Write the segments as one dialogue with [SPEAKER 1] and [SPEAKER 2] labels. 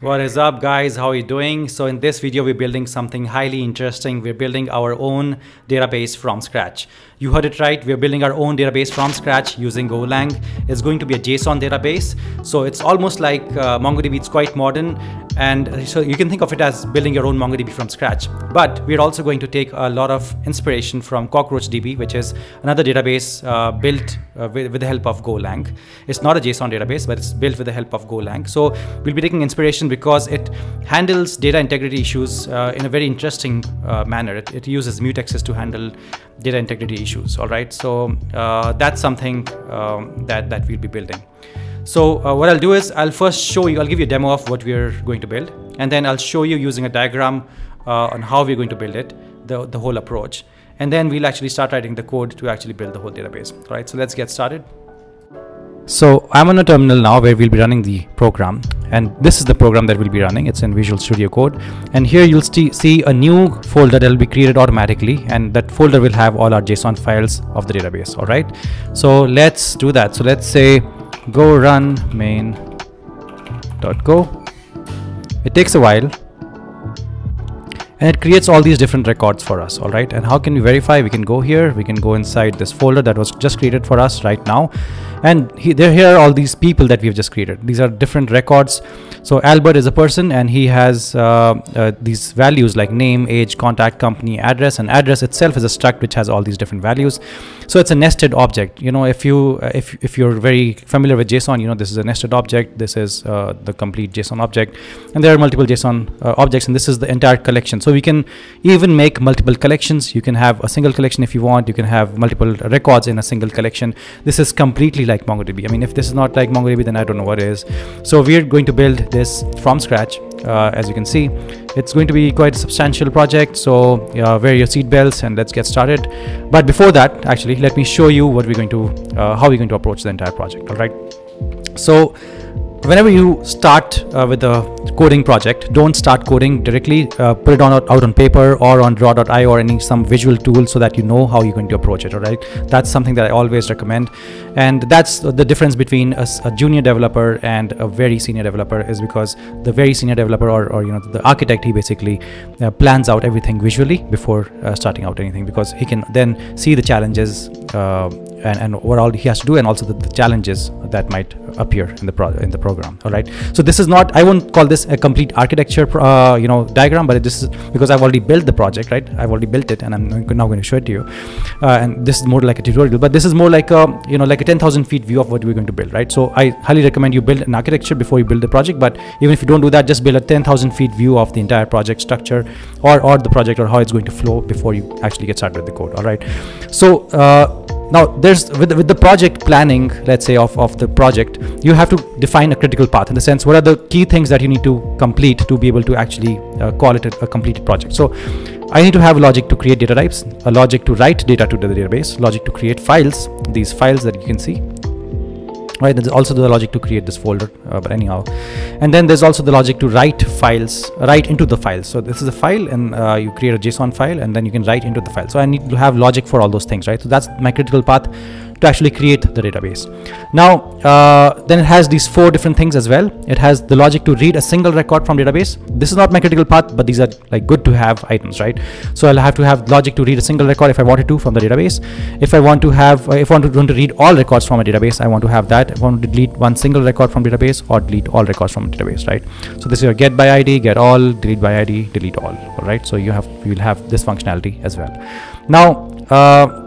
[SPEAKER 1] What is up guys, how are you doing? So in this video, we're building something highly interesting. We're building our own database from scratch. You heard it right, we're building our own database from scratch using Golang. It's going to be a JSON database. So it's almost like uh, MongoDB, it's quite modern. And so you can think of it as building your own MongoDB from scratch. But we're also going to take a lot of inspiration from CockroachDB, which is another database uh, built uh, with, with, the help of Golang. It's not a JSON database, but it's built with the help of Golang. So we'll be taking inspiration because it handles data integrity issues uh, in a very interesting uh, manner. It, it, uses mutexes to handle data integrity issues. All right, so uh, that's something um, that that we'll be building. So uh, what I'll do is I'll first show you. I'll give you a demo of what we're going to build, and then I'll show you using a diagram uh, on how we're going to build it, the the whole approach, and then we'll actually start writing the code to actually build the whole database. All right, so let's get started. So I'm on a terminal now where we'll be running the program and this is the program that we'll be running. It's in Visual Studio Code and here you'll see a new folder that will be created automatically and that folder will have all our JSON files of the database. All right. So let's do that. So let's say go run main dot go. It takes a while and it creates all these different records for us all right? And how can we verify? We can go here we can go inside this folder that was just created for us right now and he, there here are all these people that we've just created. These are different records. So albert is a person and he has uh, uh, these values like name age contact company address and address itself is a struct which has all these different values. So it's a nested object. You know if you uh, if, if you're very familiar with json you know this is a nested object. This is uh, the complete json object. And there are multiple json uh, objects and this is the entire collection. So we can even make multiple collections. You can have a single collection if you want. You can have multiple records in a single collection. This is completely like like MongoDB. I mean, if this is not like MongoDB, then I don't know what is. So we're going to build this from scratch. Uh, as you can see, it's going to be quite a substantial project. So uh, wear your seatbelts and let's get started. But before that, actually, let me show you what we're going to, uh, how we're going to approach the entire project. All right. So whenever you start uh, with a coding project don't start coding directly uh, put it on out on paper or on draw.io or any some visual tool so that you know how you're going to approach it all right that's something that i always recommend. And that's the difference between a, a junior developer and a very senior developer is because the very senior developer or, or you know the architect he basically uh, plans out everything visually before uh, starting out anything because he can then see the challenges uh, and, and what all he has to do and also the, the challenges that might appear in the pro in the program all right? So this is not i won't call this a complete architecture uh, you know diagram but this is because i've already built the project right? I've already built it and i'm now going to show it to you. Uh, and this is more like a tutorial but this is more like a you know like a 10000 feet view of what we're going to build right? So i highly recommend you build an architecture before you build the project but even if you don't do that just build a 10000 feet view of the entire project structure or or the project or how it's going to flow before you actually get started with the code all right? So uh, now there's with, with the project planning let's say of, of the project you have to define a critical path in the sense what are the key things that you need to complete to be able to actually uh, call it a, a, completed project. So i need to have logic to create data types a logic to write data to the database logic to create files these files that you can see right there's also the logic to create this folder uh, but anyhow. And then there's also the logic to write files write into the file so this is a file and uh, you create a json file and then you can write into the file. So i need to have logic for all those things right? So that's my critical path to actually create the database. Now, uh, then it has these four different things as well. It has the logic to read a single record from database. This is not my critical path, but these are like good to have items, right? So I'll have to have logic to read a single record if I wanted to from the database. If I want to have, uh, if I want to, read all records from a database, I want to have that. If I want to delete one single record from database or delete all records from database, right? So this is your get by ID, get all, delete by ID, delete all, all right? So you have, you will have this functionality as well. Now, uh,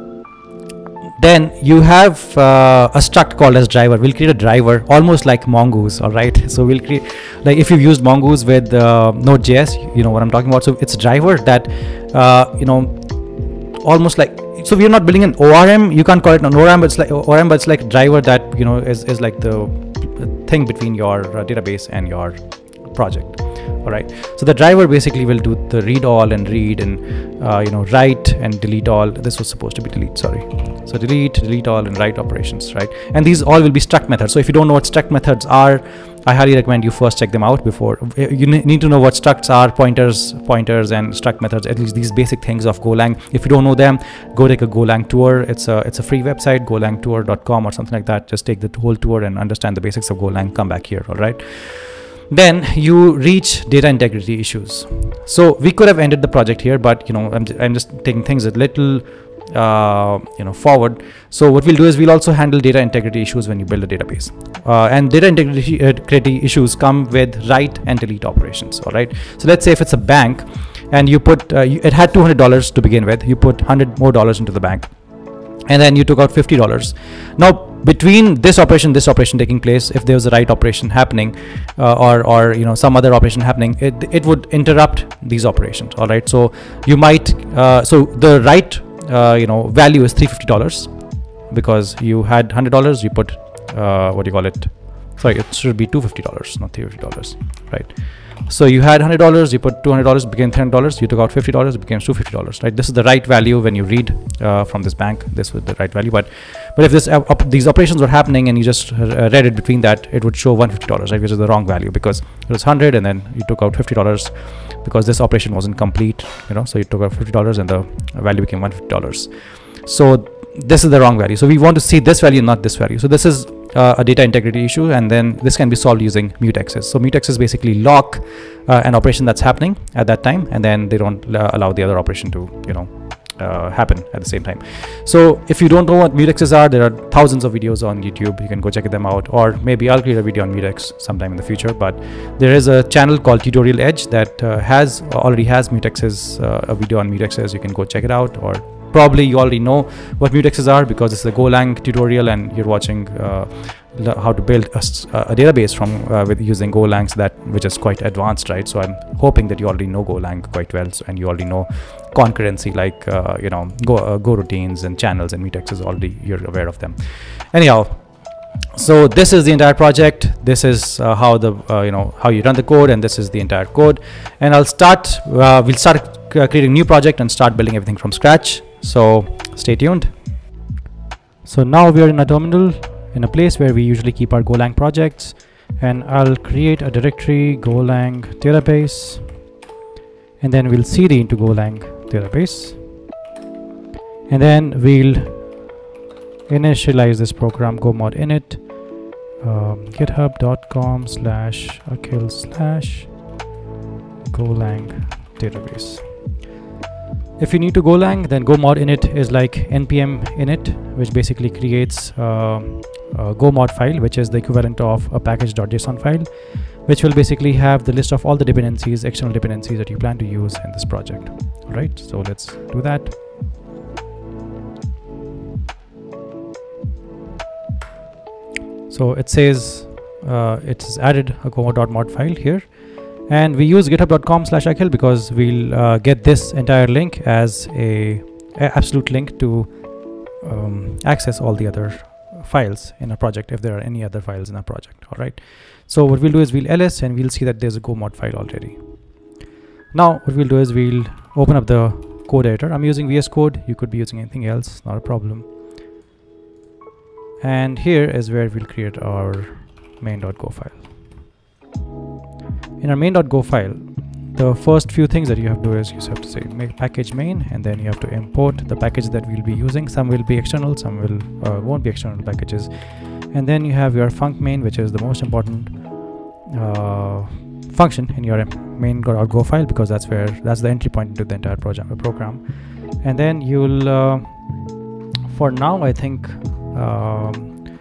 [SPEAKER 1] then you have uh, a struct called as driver. We'll create a driver almost like mongoose all right? So we'll create like if you've used mongoose with uh, node.js you know what i'm talking about. So it's a driver that uh, you know almost like so we're not building an orm you can't call it an orm but it's like orm but it's like driver that you know is, is like the thing between your uh, database and your project all right so the driver basically will do the read all and read and uh, you know write and delete all. This was supposed to be delete sorry. So delete delete all and write operations right? And these all will be struct methods. So if you don't know what struct methods are I highly recommend you first check them out before. You need to know what structs are pointers pointers and struct methods at least these basic things of Golang. If you don't know them go take a Golang tour. It's a it's a free website golangtour.com or something like that. Just take the whole tour and understand the basics of Golang. Come back here all right then you reach data integrity issues. So we could have ended the project here but you know i'm, I'm just taking things a little uh, you know forward. So what we'll do is we'll also handle data integrity issues when you build a database. Uh, and data integrity uh, issues come with write and delete operations all right? So let's say if it's a bank and you put uh, you, it had $200 to begin with you put 100 more dollars into the bank and then you took out $50 now between this operation this operation taking place if there was a write operation happening uh, or or you know some other operation happening it, it would interrupt these operations all right? So you might uh, so the right uh, you know value is $350 because you had $100 you put uh, what do you call it? Sorry it should be $250 not $350 right so you had $100 you put $200 became $10 you took out $50 it became $250 right? This is the right value when you read uh, from this bank this was the right value but but if this uh, op these operations were happening and you just uh, read it between that it would show $150 right which is the wrong value because it was 100 and then you took out $50 because this operation wasn't complete you know so you took out $50 and the value became $150 so this is the wrong value. So we want to see this value not this value. So this is uh, a data integrity issue and then this can be solved using mutexes. So mutexes basically lock uh, an operation that's happening at that time and then they don't uh, allow the other operation to you know uh, happen at the same time. So if you don't know what mutexes are there are thousands of videos on youtube. You can go check them out or maybe i'll create a video on mutex sometime in the future but there is a channel called tutorial edge that uh, has already has mutexes uh, a video on mutexes. You can go check it out or probably you already know what mutexes are because it's a Golang tutorial and you're watching uh, how to build a, a database from uh, with using Golang so that which is quite advanced right? So I'm hoping that you already know Golang quite well so, and you already know concurrency like uh, you know go uh, go routines and channels and mutexes already you're aware of them. Anyhow so this is the entire project. This is uh, how the uh, you know how you run the code and this is the entire code. And i'll start uh, we'll start uh, creating new project and start building everything from scratch so stay tuned. So now we are in a terminal in a place where we usually keep our golang projects and i'll create a directory golang database and then we'll cd into golang database. And then we'll initialize this program go mod init um, github.com slash akhil slash golang database if you need to golang then go mod init is like npm init which basically creates uh, a go mod file which is the equivalent of a package.json file which will basically have the list of all the dependencies external dependencies that you plan to use in this project. All right so let's do that. So it says uh, it's added a go.mod file here and we use github.com slash akhil because we'll uh, get this entire link as a, a absolute link to um, access all the other files in a project if there are any other files in a project all right? So what we'll do is we'll ls and we'll see that there's a go mod file already. Now what we'll do is we'll open up the code editor. I'm using vs code. You could be using anything else. Not a problem. And here is where we'll create our main.go file in our main.go file the first few things that you have to do is you have to say make package main and then you have to import the package that we'll be using. Some will be external some will uh, won't be external packages. And then you have your func main which is the most important uh, function in your main.go file because that's where that's the entry point into the entire project program. And then you'll uh, for now i think um,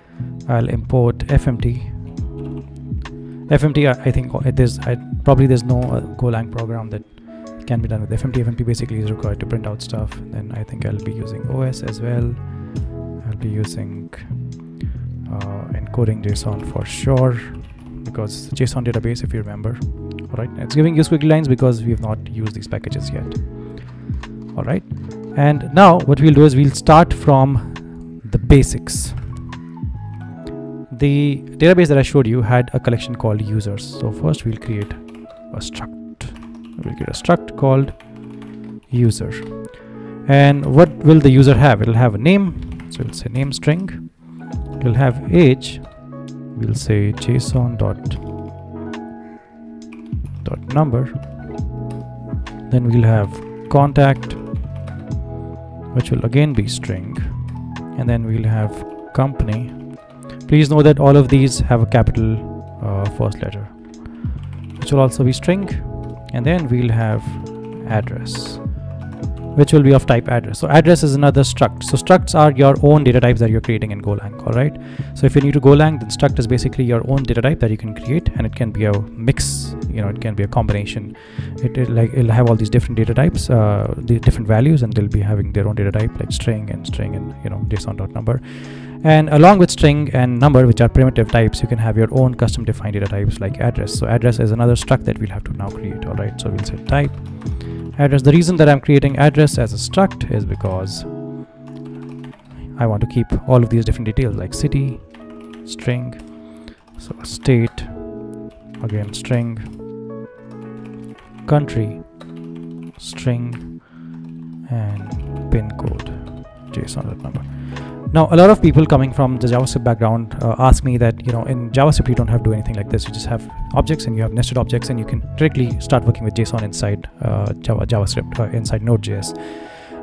[SPEAKER 1] I'll import FMT FMT I, I think there's I, probably there's no uh, Golang program that can be done with FMT FMT basically is required to print out stuff. Then I think I'll be using OS as well. I'll be using uh, encoding JSON for sure because JSON database if you remember alright it's giving you squiggly lines because we have not used these packages yet. Alright. And now what we'll do is we'll start from the basics the database that I showed you had a collection called users. So first we'll create a struct. We'll create a struct called user. And what will the user have? It'll have a name. So we'll say name string. It'll have age. We'll say json dot dot number. Then we'll have contact which will again be string. And then we'll have company please know that all of these have a capital uh, first letter which will also be string and then we'll have address which will be of type address. So address is another struct. So structs are your own data types that you're creating in Golang, all right? So if you need to Golang, then struct is basically your own data type that you can create and it can be a mix, you know, it can be a combination. It, like it'll have all these different data types, uh, the different values, and they'll be having their own data type like string and string and you know JSON dot number. And along with string and number, which are primitive types, you can have your own custom defined data types like address. So address is another struct that we'll have to now create, all right? So we'll say type address. The reason that I'm creating address as a struct is because I want to keep all of these different details like city, string, so state, again string, country, string, and pin code, JSON number. Now, a lot of people coming from the JavaScript background uh, ask me that, you know, in JavaScript, you don't have to do anything like this. You just have objects and you have nested objects and you can directly start working with JSON inside uh, Java, JavaScript, uh, inside Node.js.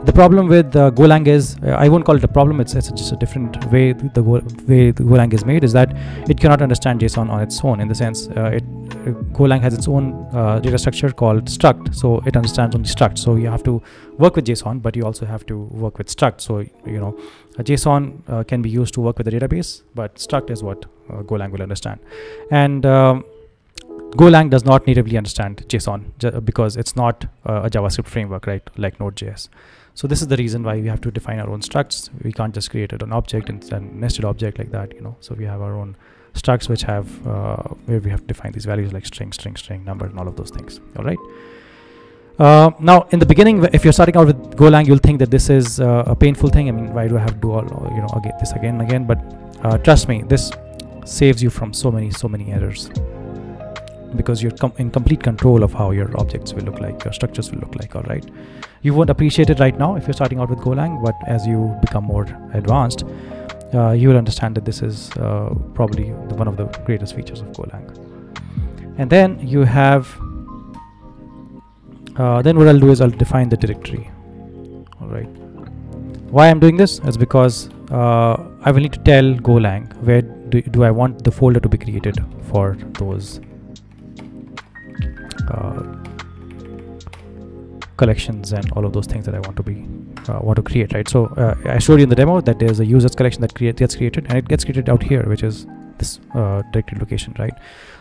[SPEAKER 1] The problem with uh, Golang is, uh, I won't call it a problem, it's, it's just a different way the way the Golang is made is that it cannot understand JSON on its own in the sense uh, it Golang has its own uh, data structure called struct, so it understands only struct. So you have to work with JSON, but you also have to work with struct. So you know, JSON uh, can be used to work with the database, but struct is what uh, Golang will understand. And um, Golang does not natively understand JSON because it's not uh, a JavaScript framework, right? Like Node.js. So this is the reason why we have to define our own structs. We can't just create an object and a nested object like that, you know. So we have our own structs which have uh, where we have to define these values like string, string, string, number, and all of those things. All right. Uh, now, in the beginning, if you're starting out with Golang, you'll think that this is uh, a painful thing. I mean, why do I have to do all, you know, again this again and again? But uh, trust me, this saves you from so many, so many errors because you're com in complete control of how your objects will look like, your structures will look like. All right. You won't appreciate it right now if you're starting out with Golang, but as you become more advanced, uh, you will understand that this is uh, probably the, one of the greatest features of Golang. And then you have, uh, then what I'll do is I'll define the directory. All right. Why I'm doing this is because uh, I will need to tell Golang where do, do I want the folder to be created for those collections and all of those things that I want to be uh, want to create right? So uh, I showed you in the demo that there's a users collection that create, gets created and it gets created out here which is this uh, directory location right?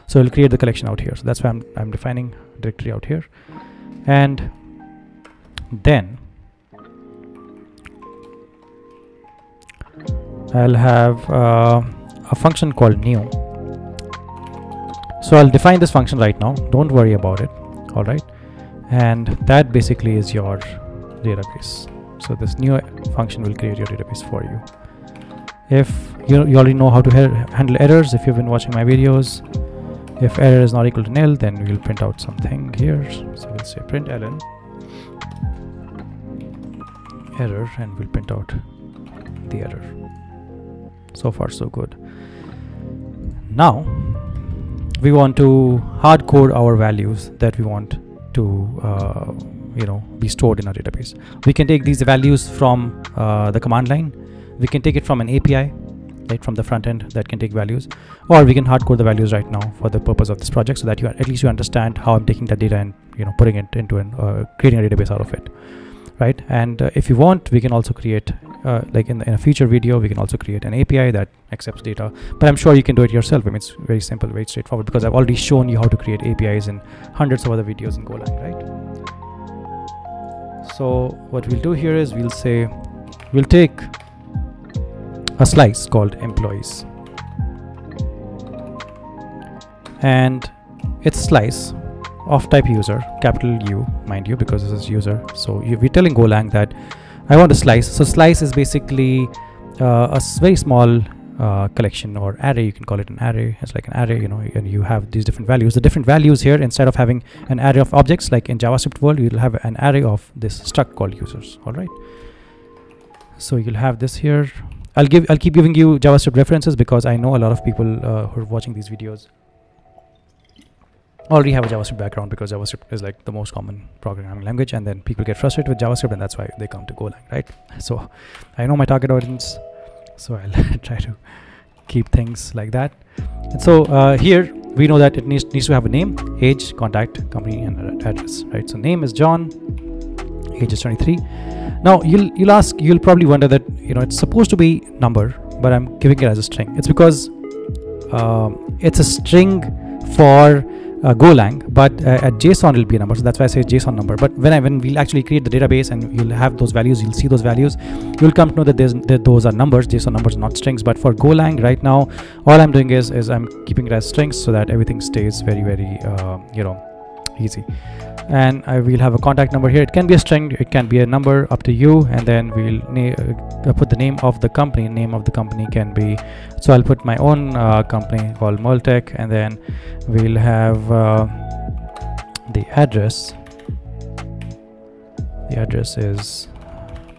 [SPEAKER 1] So it'll create the collection out here. So that's why I'm, I'm defining directory out here. And then I'll have uh, a function called new so I'll define this function right now. Don't worry about it. All right. And that basically is your database. So this new function will create your database for you. If you, you already know how to handle errors if you've been watching my videos if error is not equal to nil then we'll print out something here. So we'll say print ln error and we'll print out the error. So far so good. Now we want to hard code our values that we want to uh, you know be stored in our database. We can take these values from uh, the command line. We can take it from an api right from the front end that can take values. Or we can hard code the values right now for the purpose of this project so that you at least you understand how i'm taking that data and you know putting it into an uh, creating a database out of it right? And uh, if you want we can also create uh, like in, in, a future video we can also create an api that accepts data. But i'm sure you can do it yourself. I mean it's very simple very straightforward because i've already shown you how to create apis in hundreds of other videos in golang right? So what we'll do here is we'll say we'll take a slice called employees. And it's slice of type user capital U mind you because this is user. So you, we're telling Golang that I want a slice. So slice is basically uh, a very small uh, collection or array. You can call it an array. It's like an array you know and you have these different values. The different values here instead of having an array of objects like in javascript world you'll have an array of this struct called users. All right? So you'll have this here. I'll give i'll keep giving you javascript references because i know a lot of people uh, who are watching these videos already have a javascript background because javascript is like the most common programming language and then people get frustrated with javascript and that's why they come to golang right so i know my target audience so I'll try to keep things like that and so uh, here we know that it needs needs to have a name, age, contact, company, and address, right? So name is John, age is 23. Now you'll you'll ask, you'll probably wonder that you know it's supposed to be number, but I'm giving it as a string. It's because um, it's a string for uh, Golang, but uh, at JSON it'll be a number. So that's why I say JSON number. But when I when we'll actually create the database and you'll have those values, you'll see those values. You'll come to know that there's that those are numbers, JSON numbers, not strings. But for Golang right now, all I'm doing is is I'm keeping it as strings so that everything stays very very uh, you know easy. And I will have a contact number here. It can be a string it can be a number up to you. And then we'll uh, put the name of the company. Name of the company can be so I'll put my own uh, company called Multech and then we'll have uh, the address. The address is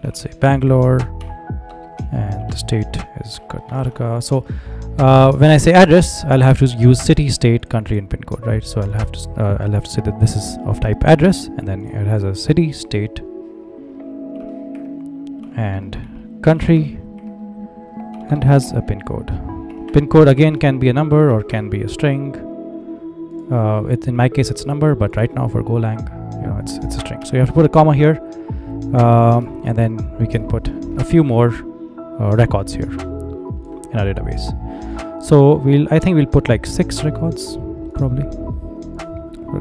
[SPEAKER 1] let's say Bangalore. And the state is Karnataka. So uh, when I say address I'll have to use city state country and pin code right? So I'll have to uh, I'll have to say that this is of type address and then it has a city state and country and has a pin code. Pin code again can be a number or can be a string. Uh, in my case it's number but right now for Golang you know it's it's a string. So you have to put a comma here um, and then we can put a few more uh, records here in our database so we'll I think we'll put like six records probably.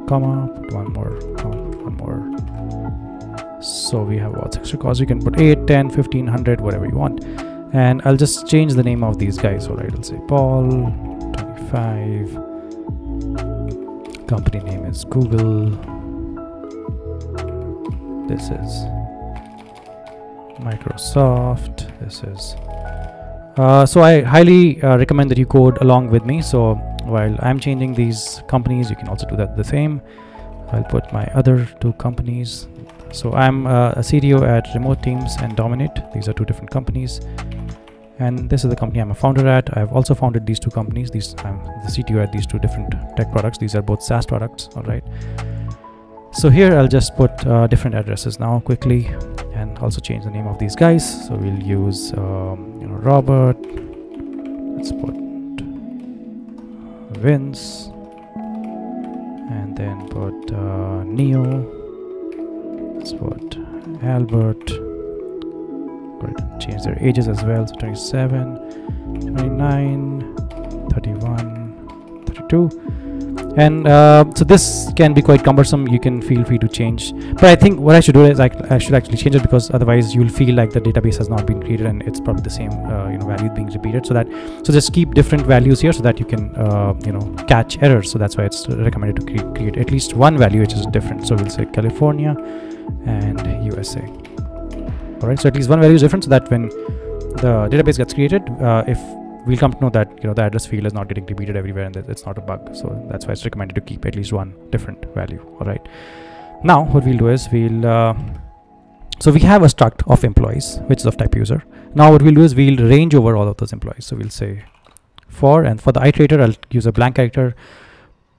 [SPEAKER 1] Comma put one more comma, one more. So we have what six records. You can put 8 10 15 100 whatever you want. And I'll just change the name of these guys. All right I'll say Paul 25 company name is Google. This is Microsoft. This is uh, so I highly uh, recommend that you code along with me. So while I'm changing these companies, you can also do that the same. I'll put my other two companies. So I'm uh, a CTO at Remote Teams and Dominate. These are two different companies. And this is the company I'm a founder at. I've also founded these two companies. These I'm the CTO at these two different tech products. These are both SaaS products. All right. So here I'll just put uh, different addresses now quickly and also change the name of these guys. So we'll use um, Robert. Let's put Vince and then put uh, Neo. Let's put Albert. Change their ages as well. So 27, 29, 31, 32 and uh, so this can be quite cumbersome. You can feel free to change. But i think what i should do is I, I, should actually change it because otherwise you'll feel like the database has not been created and it's probably the same uh, you know value being repeated. So that so just keep different values here so that you can uh, you know catch errors. So that's why it's recommended to create, create at least one value which is different. So we'll say california and usa all right so at least one value is different so that when the database gets created uh, if we'll come to know that you know the address field is not getting repeated everywhere and it's not a bug. So that's why it's recommended to keep at least one different value. All right. Now what we'll do is we'll uh, so we have a struct of employees which is of type user. Now what we'll do is we'll range over all of those employees. So we'll say for and for the iterator i'll use a blank character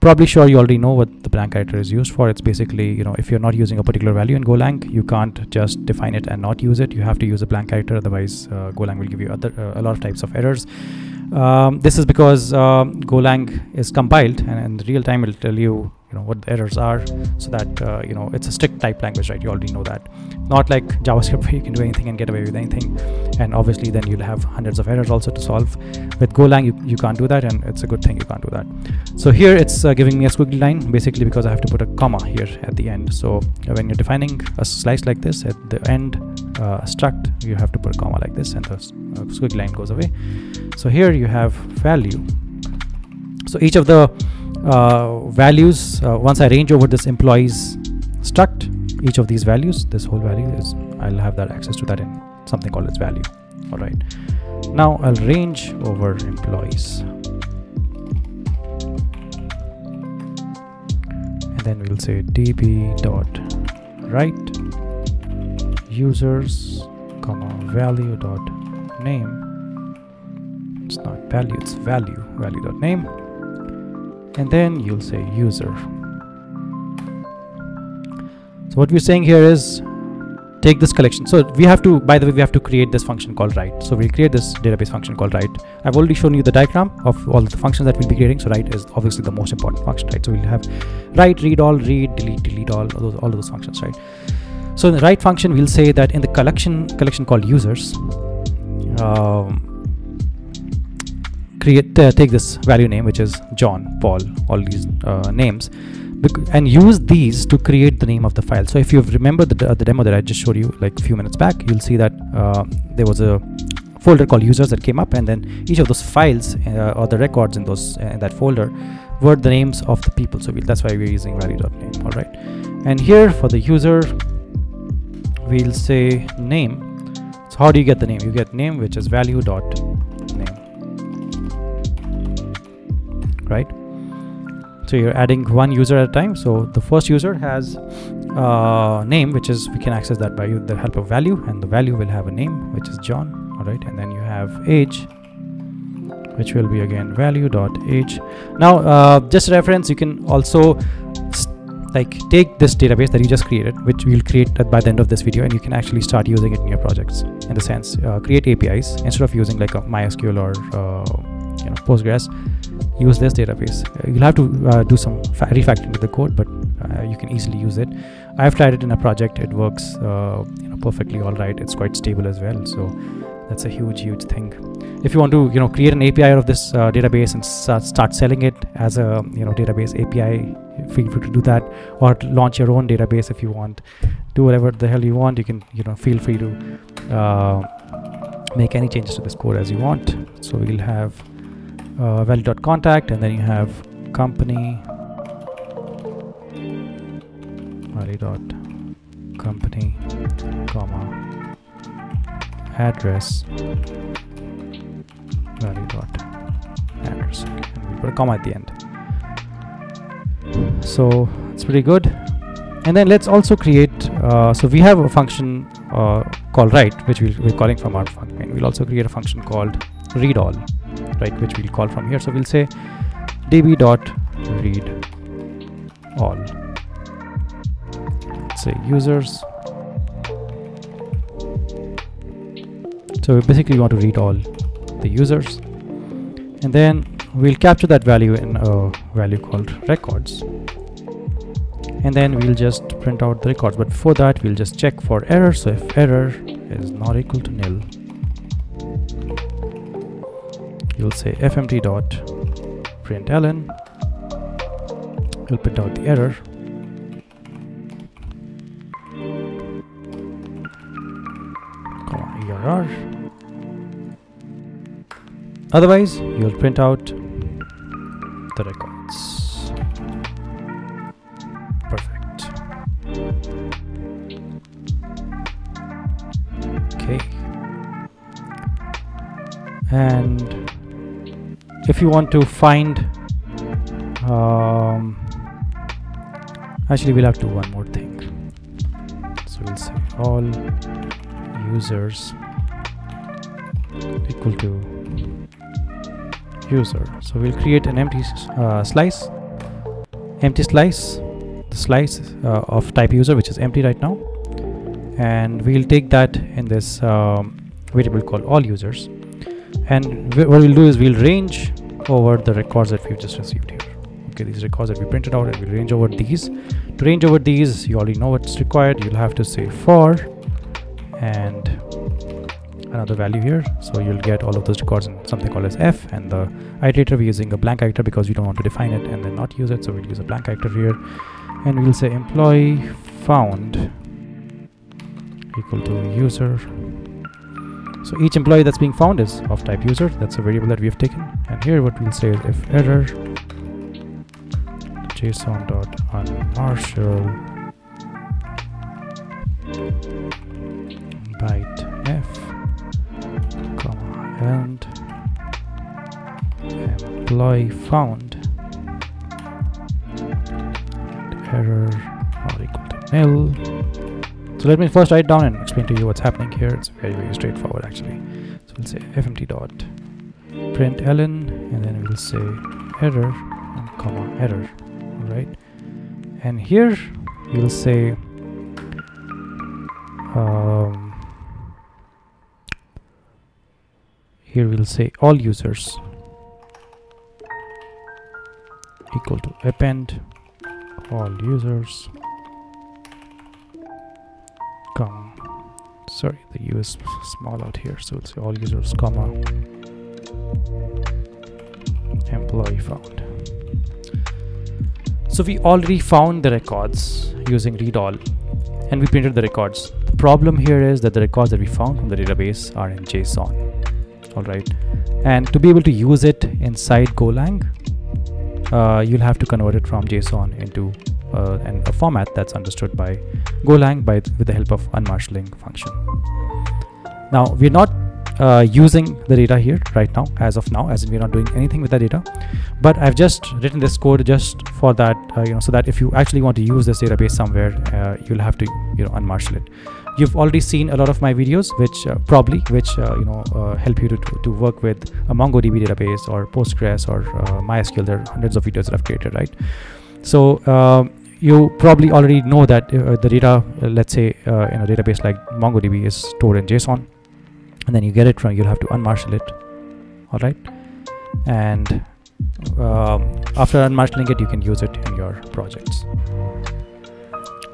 [SPEAKER 1] probably sure you already know what the blank character is used for. It's basically, you know, if you're not using a particular value in Golang, you can't just define it and not use it. You have to use a blank character, otherwise uh, Golang will give you other uh, a lot of types of errors. Um, this is because um, Golang is compiled and in real time it'll tell you you know what the errors are so that uh, you know it's a strict type language right? You already know that. Not like javascript where you can do anything and get away with anything. And obviously then you'll have hundreds of errors also to solve. With golang you, you can't do that and it's a good thing you can't do that. So here it's uh, giving me a squiggly line basically because i have to put a comma here at the end. So when you're defining a slice like this at the end uh, struct you have to put a comma like this and the uh, squiggly line goes away. So here you have value. So each of the values uh, once I range over this employees struct each of these values this whole value is I'll have that access to that in something called its value. All right. Now I'll range over employees. And then we'll say db dot write users comma value dot name. It's not value it's value value dot name and then you'll say user. So what we're saying here is take this collection. So we have to by the way we have to create this function called write. So we'll create this database function called write. I've already shown you the diagram of all the functions that we'll be creating. So write is obviously the most important function right? So we'll have write read all read delete delete all all those, all of those functions right? So in the write function we'll say that in the collection collection called users um, create uh, take this value name which is john paul all these uh, names and use these to create the name of the file. So if you remember the, the demo that I just showed you like a few minutes back, you'll see that uh, there was a folder called users that came up and then each of those files uh, or the records in those uh, in that folder were the names of the people. So we'll, that's why we're using value.name. All right. And here for the user, we'll say name. So how do you get the name? You get name, which is value.name. Right? So you're adding one user at a time. So the first user has a name which is we can access that by the help of value and the value will have a name which is john all right? And then you have age which will be again value dot age. Now uh, just reference you can also like take this database that you just created which we'll create by the end of this video and you can actually start using it in your projects in the sense uh, create apis instead of using like a mysql or uh, you know postgres use this database. Uh, you'll have to uh, do some refactoring to the code but uh, you can easily use it. I've tried it in a project. It works you know perfectly all right. It's quite stable as well. So that's a huge huge thing. If you want to you know create an api out of this uh, database and start, start selling it as a you know database api feel free to do that. Or launch your own database if you want. Do whatever the hell you want. You can you know feel free to uh, make any changes to this code as you want. So we'll have uh, value.contact and then you have company value dot company comma address value dot address. Okay. we put a comma at the end. So it's pretty good. And then let's also create uh, so we have a function uh, called write which we we are calling from our function we'll also create a function called read all right which we'll call from here. So we'll say db dot read all. Let's say users. So we basically want to read all the users. And then we'll capture that value in a value called records. And then we'll just print out the records. But before that we'll just check for error. So if error is not equal to nil you'll say fmt dot you'll print out the error. Comma otherwise you'll print out the records. Perfect. Okay. And if you want to find um, actually we'll have to one more thing. So we'll say all users equal to user. So we'll create an empty uh, slice. Empty slice the slice uh, of type user which is empty right now. And we'll take that in this um, variable called all users and what we'll do is we'll range over the records that we've just received here. Okay these records that we printed out and we'll range over these. To range over these you already know what's required. You'll have to say for and another value here. So you'll get all of those records in something called as f and the iterator. We're using a blank iterator because we don't want to define it and then not use it. So we'll use a blank iterator here. And we'll say employee found equal to user so each employee that's being found is of type user. That's a variable that we have taken. And here what we'll say is if error json dot unmarshal byte f comma and employee found error not equal to nil so let me first write down and explain to you what's happening here. It's very, very straightforward actually. So we'll say fmt dot println and then we'll say error and comma error. Alright. And here we'll say um, here we'll say all users equal to append all users comma sorry the u is small out here so it's all users comma employee found. So we already found the records using read all and we printed the records. The problem here is that the records that we found from the database are in json all right? And to be able to use it inside golang uh, you'll have to convert it from json into uh, and a format that's understood by golang by with the help of unmarshalling function. Now we're not uh, using the data here right now as of now as in we're not doing anything with the data. But I've just written this code just for that uh, you know so that if you actually want to use this database somewhere uh, you'll have to you know unmarshal it. You've already seen a lot of my videos which uh, probably which uh, you know uh, help you to, to work with a mongodb database or postgres or mysql. There are hundreds of videos that i've created right? So you probably already know that uh, the data uh, let's say uh, in a database like mongodb is stored in json and then you get it from you'll have to unmarshal it. All right and um, after unmarshalling it you can use it in your projects.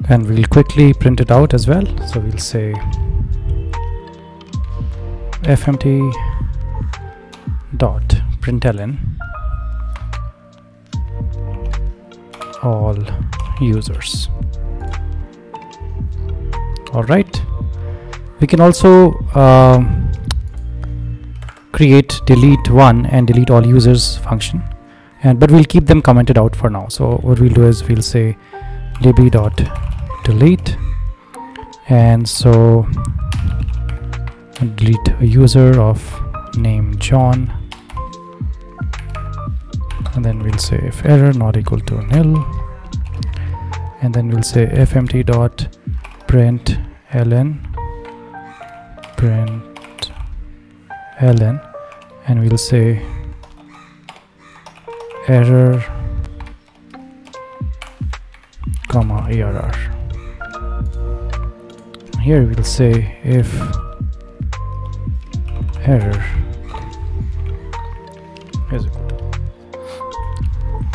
[SPEAKER 1] And we'll quickly print it out as well. So we'll say fmt dot println all users. All right. We can also um, create delete one and delete all users function. And but we'll keep them commented out for now. So what we'll do is we'll say db dot delete and so delete a user of name john. And then we'll say if error not equal to nil and then we'll say fmt dot print ln print ln. And we'll say error comma err here we'll say if error is equal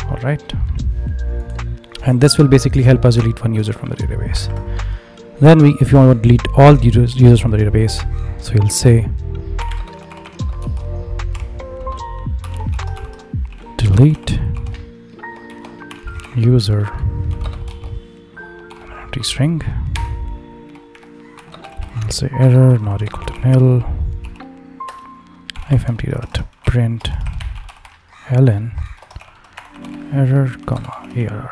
[SPEAKER 1] all right and this will basically help us delete one user from the database. Then we if you want to delete all users, users from the database so you'll say delete user empty string. Will say error not equal to nil. fmt dot print ln error comma error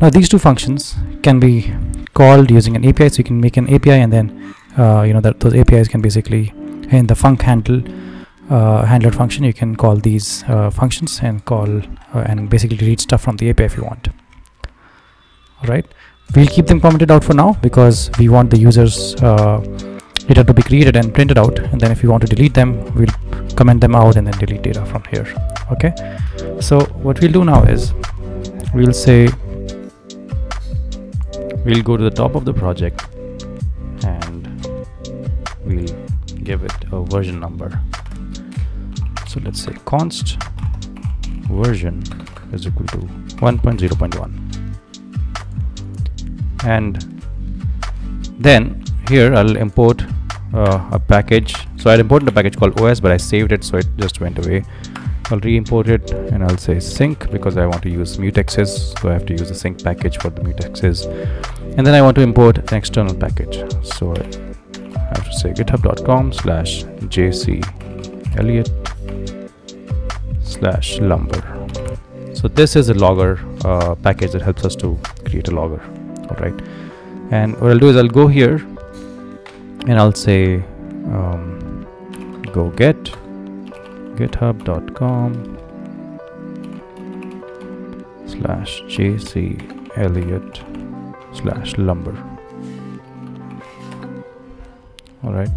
[SPEAKER 1] now these two functions can be called using an API so you can make an API and then uh, you know that those APIs can basically in the func handle uh, handler function you can call these uh, functions and call uh, and basically read stuff from the API if you want. All right we'll keep them commented out for now because we want the users uh, data to be created and printed out. And then if you want to delete them we'll comment them out and then delete data from here. Okay? So what we'll do now is we'll say we'll go to the top of the project and we'll give it a version number. So let's say const version is equal to 1.0.1 and then here I'll import uh, a package. So I imported a package called OS but I saved it so it just went away. I'll re-import it and I'll say sync because I want to use mutexes. So I have to use the sync package for the mutexes and then I want to import an external package. So I have to say github.com slash jc elliott slash lumber. So this is a logger uh, package that helps us to create a logger. All right and what I'll do is I'll go here and I'll say um, go get github.com slash jc elliott slash lumber. All right.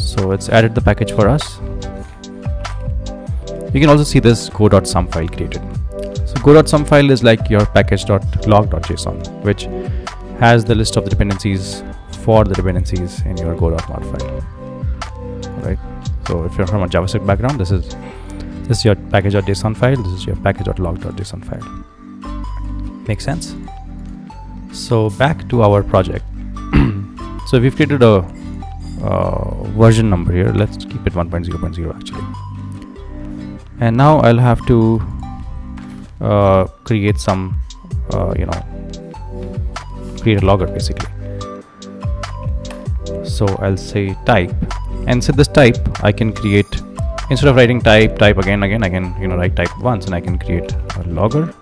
[SPEAKER 1] So it's added the package for us. You can also see this go.sum file created. So go.sum file is like your package-lock.json which has the list of the dependencies for the dependencies in your go.mod file. All right. So if you're from a javascript background this is this is your package.json file. This is your package-lock.json file. Makes sense so back to our project. So we've created a uh, version number here. Let's keep it 1.0.0 actually. And now I'll have to uh, create some uh, you know create a logger basically. So I'll say type. And set this type I can create instead of writing type type again again I can you know write type once and I can create a logger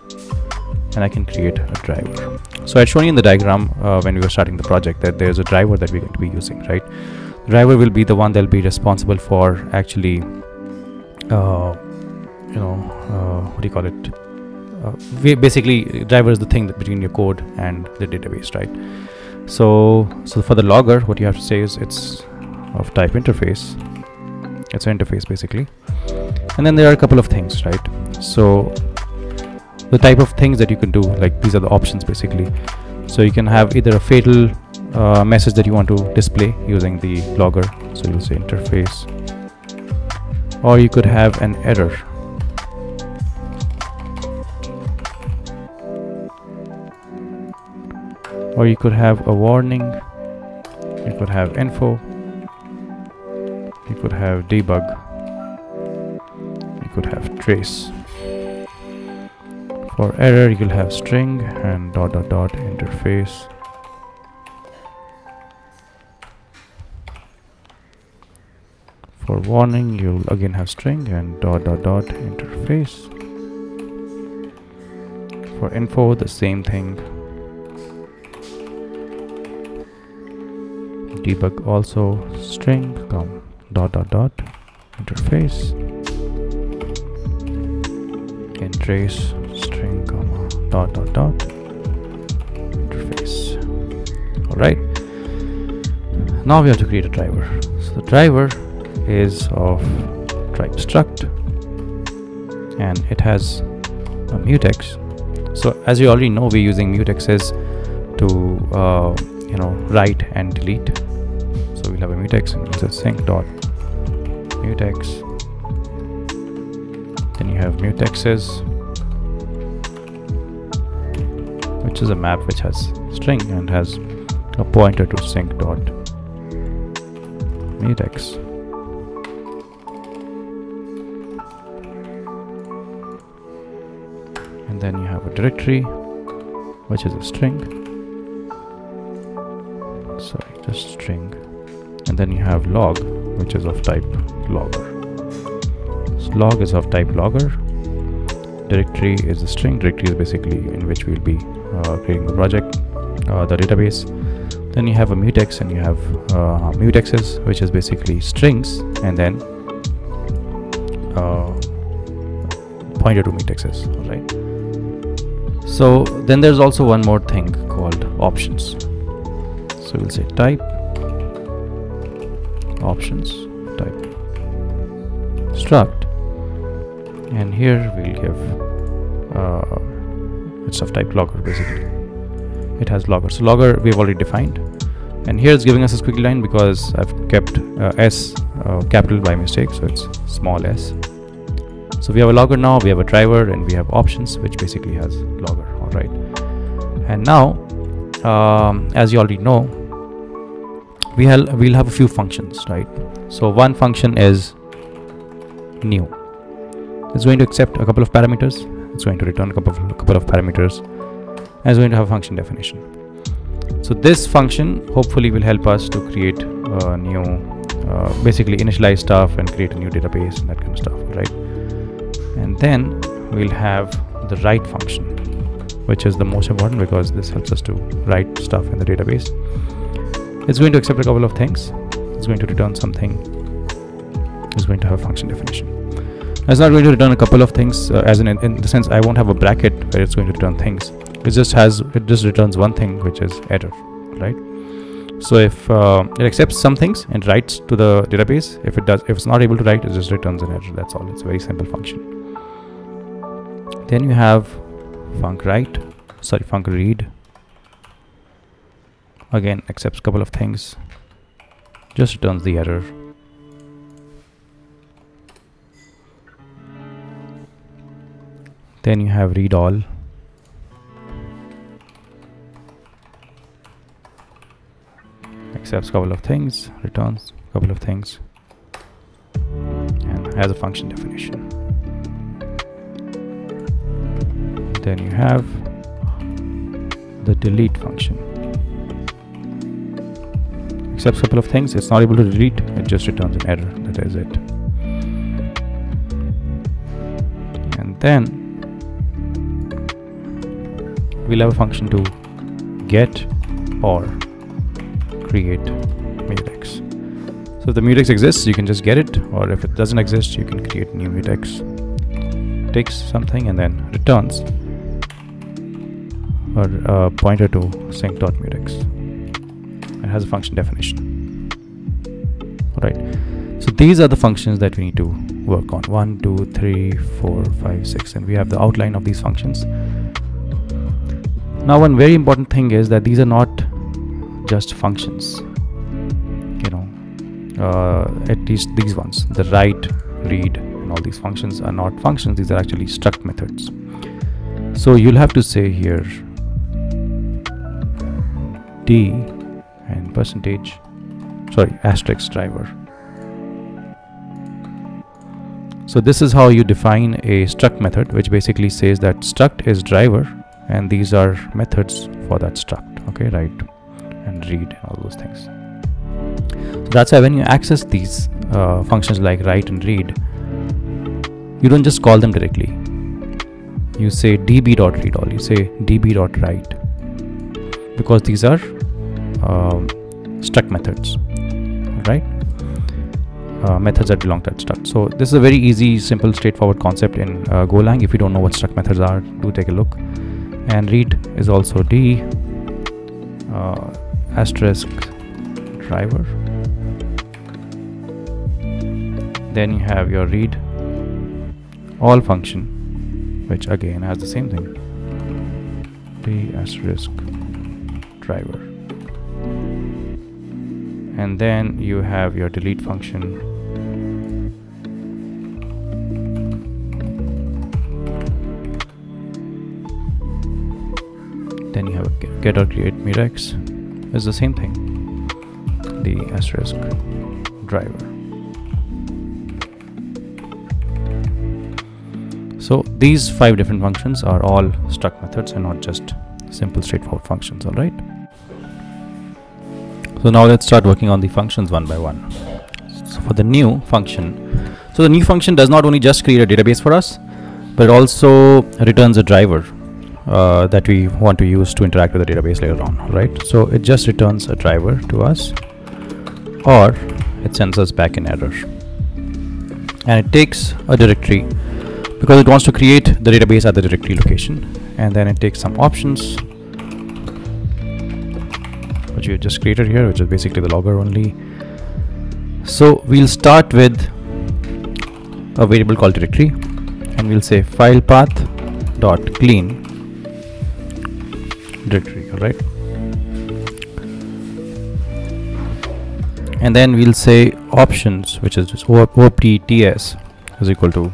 [SPEAKER 1] and I can create a driver. So I had shown you in the diagram uh, when we were starting the project that there's a driver that we're going to be using right? The driver will be the one that'll be responsible for actually uh, you know uh, what do you call it? Uh, basically driver is the thing between your code and the database right? So so for the logger what you have to say is it's of type interface. It's an interface basically. And then there are a couple of things right? So the type of things that you can do. Like these are the options basically. So you can have either a fatal uh, message that you want to display using the logger. So you'll say interface. Or you could have an error. Or you could have a warning. You could have info. You could have debug. You could have trace for error you'll have string and dot dot dot interface. For warning you'll again have string and dot dot dot interface. For info the same thing. Debug also string come dot dot dot interface. And trace dot dot dot. Interface. All right now we have to create a driver. So the driver is of type struct and it has a mutex. So as you already know we're using mutexes to uh, you know write and delete. So we'll have a mutex and it's a sync dot mutex. Then you have mutexes which is a map which has string and has a pointer to sync dot mutex. And then you have a directory which is a string. Sorry just string. And then you have log which is of type logger. So log is of type logger directory is a string directory is basically in which we'll be uh, creating the project uh, the database. Then you have a mutex and you have uh, mutexes which is basically strings and then uh, pointer to mutexes all right so then there's also one more thing called options. So we'll say type options type struct and here we'll give uh, it's of type logger basically. It has logger. So logger we've already defined. And here it's giving us a squiggly line because I've kept uh, s uh, capital by mistake so it's small s. So we have a logger now we have a driver and we have options which basically has logger all right. And now um, as you already know we have we'll have a few functions right? So one function is new it's going to accept a couple of parameters. It's going to return a couple of, a couple of parameters. And it's going to have a function definition. So this function hopefully will help us to create a new uh, basically initialize stuff and create a new database and that kind of stuff right? And then we'll have the write function which is the most important because this helps us to write stuff in the database. It's going to accept a couple of things. It's going to return something. It's going to have function definition it's not going to return a couple of things uh, as in in the sense I won't have a bracket where it's going to return things. It just has it just returns one thing which is error right? So if uh, it accepts some things and writes to the database if it does if it's not able to write it just returns an error that's all. It's a very simple function. Then you have func write sorry func read. Again accepts a couple of things just returns the error then you have read all. Accepts couple of things returns couple of things and has a function definition. Then you have the delete function. Accepts a couple of things it's not able to delete it just returns an error that is it. And then we'll have a function to get or create mutex. So if the mutex exists you can just get it or if it doesn't exist you can create new mutex. Takes something and then returns or a uh, pointer to sync.mutex it has a function definition. All right so these are the functions that we need to work on. One two three four five six and we have the outline of these functions now one very important thing is that these are not just functions you know uh, at least these ones. The write read and all these functions are not functions. These are actually struct methods. So you'll have to say here d and percentage sorry asterisk driver. So this is how you define a struct method which basically says that struct is driver and these are methods for that struct okay write and read all those things. So that's why when you access these uh, functions like write and read you don't just call them directly. You say db.read all you say db.write because these are uh, struct methods right? Uh, methods that belong to that struct. So this is a very easy simple straightforward concept in uh, golang. If you don't know what struct methods are do take a look and read is also d uh, asterisk driver. Then you have your read all function which again has the same thing. D asterisk driver. And then you have your delete function then you have get or create mutex. Is the same thing. The asterisk driver. So these five different functions are all struct methods and not just simple straightforward functions all right? So now let's start working on the functions one by one. So for the new function so the new function does not only just create a database for us but it also returns a driver uh, that we want to use to interact with the database later on right? So it just returns a driver to us or it sends us back an error. And it takes a directory because it wants to create the database at the directory location and then it takes some options which you just created here which is basically the logger only. So we'll start with a variable called directory and we'll say file path dot clean directory right and then we'll say options which is just opts is equal to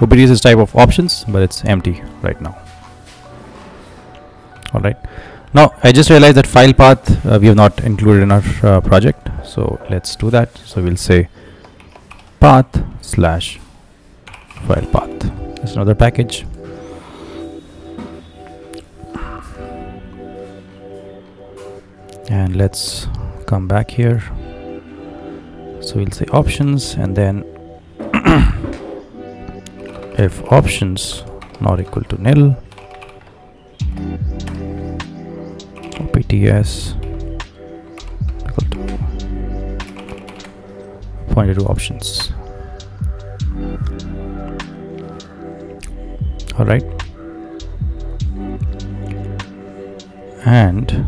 [SPEAKER 1] opts is type of options but it's empty right now. All right now i just realized that file path uh, we have not included in our uh, project. So let's do that. So we'll say path slash file path. It's another package and let's come back here. So we'll say options and then if options not equal to nil opts equal to pointer to options. All right. And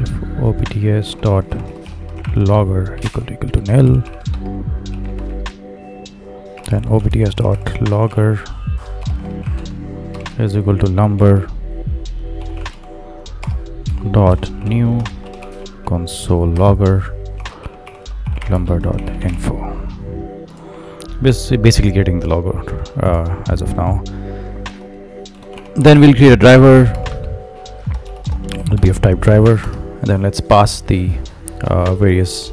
[SPEAKER 1] if opts dot logger equal to equal to nil then opts dot logger is equal to lumber dot new console logger lumber dot info. Basically getting the logger uh, as of now. Then we'll create a driver of type driver. And then let's pass the uh, various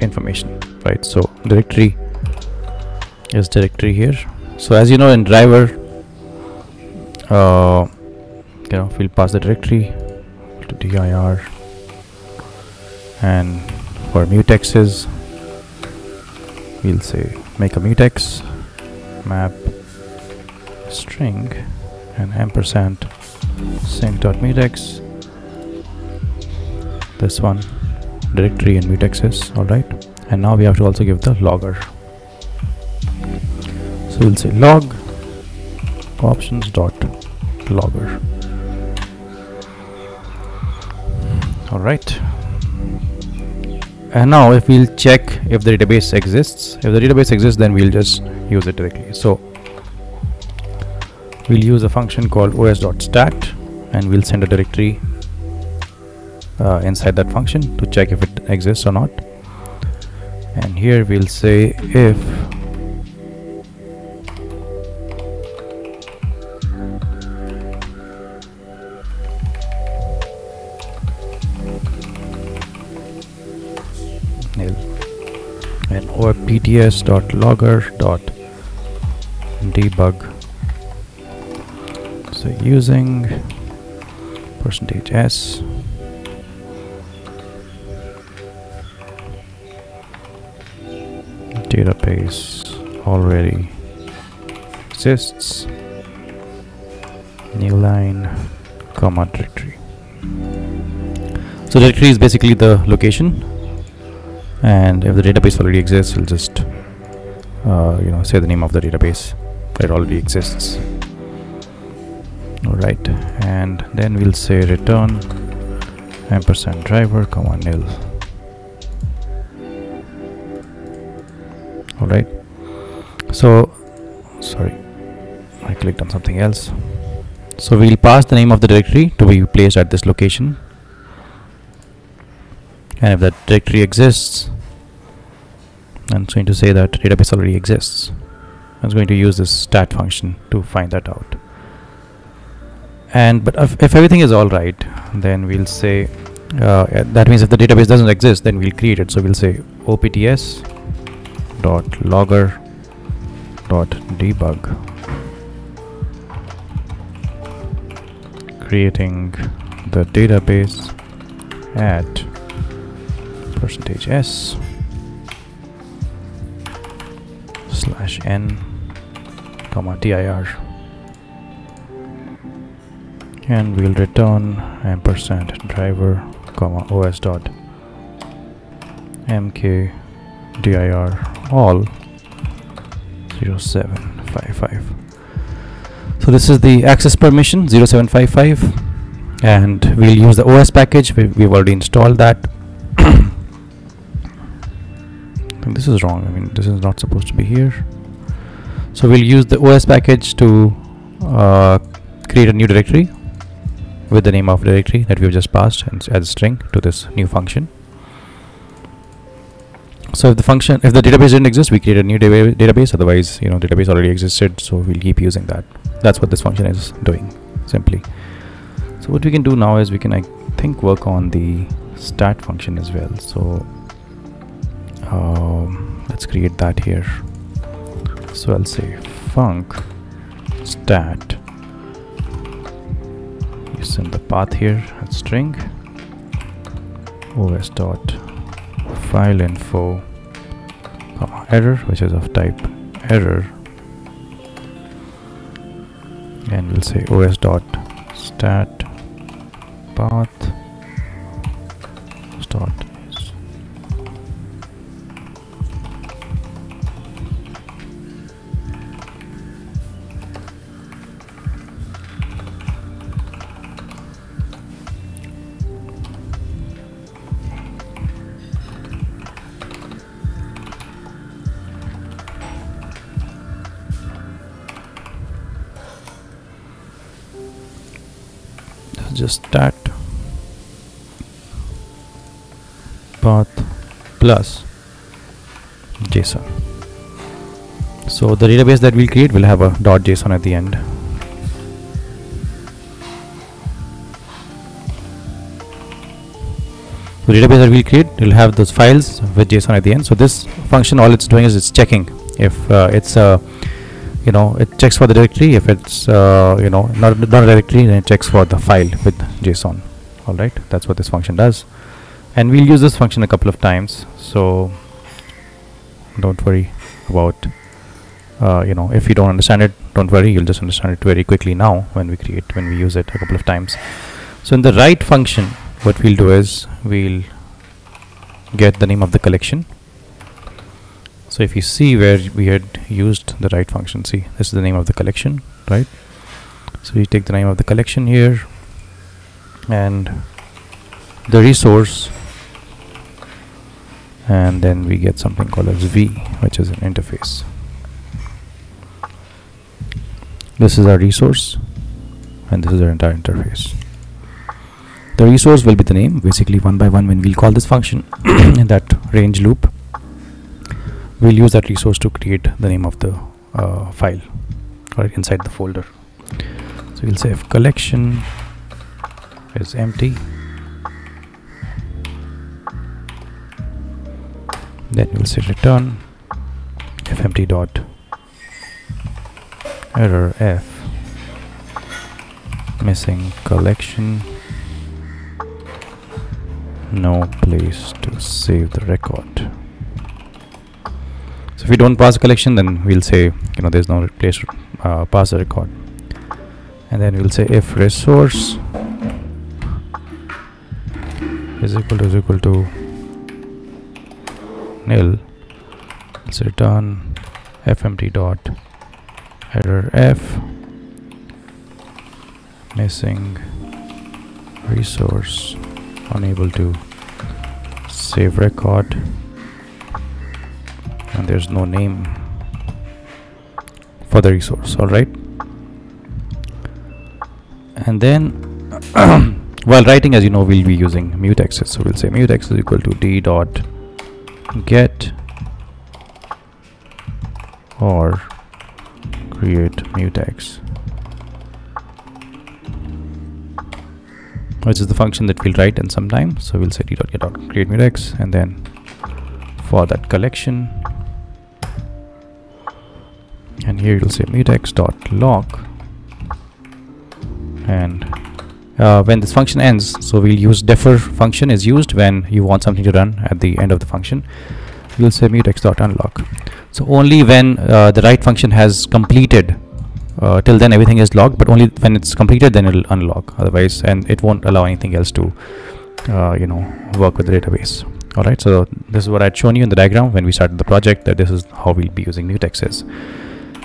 [SPEAKER 1] information right? So directory is directory here. So as you know in driver uh, you know we'll pass the directory to dir and for mutexes we'll say make a mutex map string and ampersand sync.mutex this one directory and mutexes all right and now we have to also give the logger. So we'll say log options dot logger. All right and now if we'll check if the database exists. If the database exists then we'll just use it directly. So we'll use a function called os.stat and we'll send a directory uh, inside that function to check if it exists or not. And here we'll say if nil and or pts.logger.debug so using percentage s. Database already exists. New line comma directory. So directory is basically the location. And if the database already exists we'll just uh, you know say the name of the database. That already exists all right. And then we'll say return. Ampersand driver comma nil all right. So sorry. I clicked on something else. So we'll pass the name of the directory to be placed at this location. And if that directory exists I'm going to say that database already exists. I'm going to use this stat function to find that out and but if, if everything is all right then we'll say uh, that means if the database doesn't exist then we'll create it. So we'll say opts dot logger dot debug. Creating the database at percentage s slash n comma dir and we'll return ampersand driver comma os dot mk dir all 0755 so this is the access permission 0755 and we'll use the os package. We, we've already installed that. This is wrong. I mean this is not supposed to be here. So we'll use the OS package to uh, create a new directory with the name of directory that we've just passed and as a string to this new function. So if the function if the database didn't exist we create a new data database. Otherwise you know database already existed so we'll keep using that. That's what this function is doing simply. So what we can do now is we can I think work on the stat function as well. So um, let's create that here. So I'll say func stat you send the path here at string. Os dot file info error which is of type error. And we'll say os dot stat path dot just stat path plus. Json so the database that we'll create will have a dot json at the end. The database that we'll create will have those files with json at the end. So this function all it's doing is it's checking if uh, it's uh, you know it checks for the directory. If it's uh, you know not, not a directory then it checks for the file with json. All right? That's what this function does. And we'll use this function a couple of times. So don't worry about uh, you know if you don't understand it don't worry. You'll just understand it very quickly now when we create when we use it a couple of times. So in the write function what we'll do is we'll get the name of the collection so if you see where we had used the write function see this is the name of the collection right? So we take the name of the collection here and the resource and then we get something called as v which is an interface. This is our resource and this is our entire interface. The resource will be the name. Basically one by one when we'll call this function in that range loop we'll use that resource to create the name of the uh, file or inside the folder. So we'll say if collection is empty then we'll say return fmt dot error f missing collection no place to save the record so if we don't pass a collection then we'll say you know there's no place to uh, pass a record. And then we'll say if resource is equal to is equal to nil let's return fmt dot error f missing resource unable to save record and there's no name for the resource all right? And then while writing as you know we'll be using mutex. So we'll say mutex is equal to d dot get or create mutex which is the function that we'll write in some time. So we'll say d dot get dot create mutex and then for that collection and here you'll say mutex dot and uh, when this function ends so we'll use defer function is used when you want something to run at the end of the function. You'll say mutex dot unlock so only when uh, the write function has completed uh, till then everything is locked but only when it's completed then it'll unlock otherwise and it won't allow anything else to uh, you know work with the database. All right so this is what i'd shown you in the diagram when we started the project that this is how we'll be using mutexes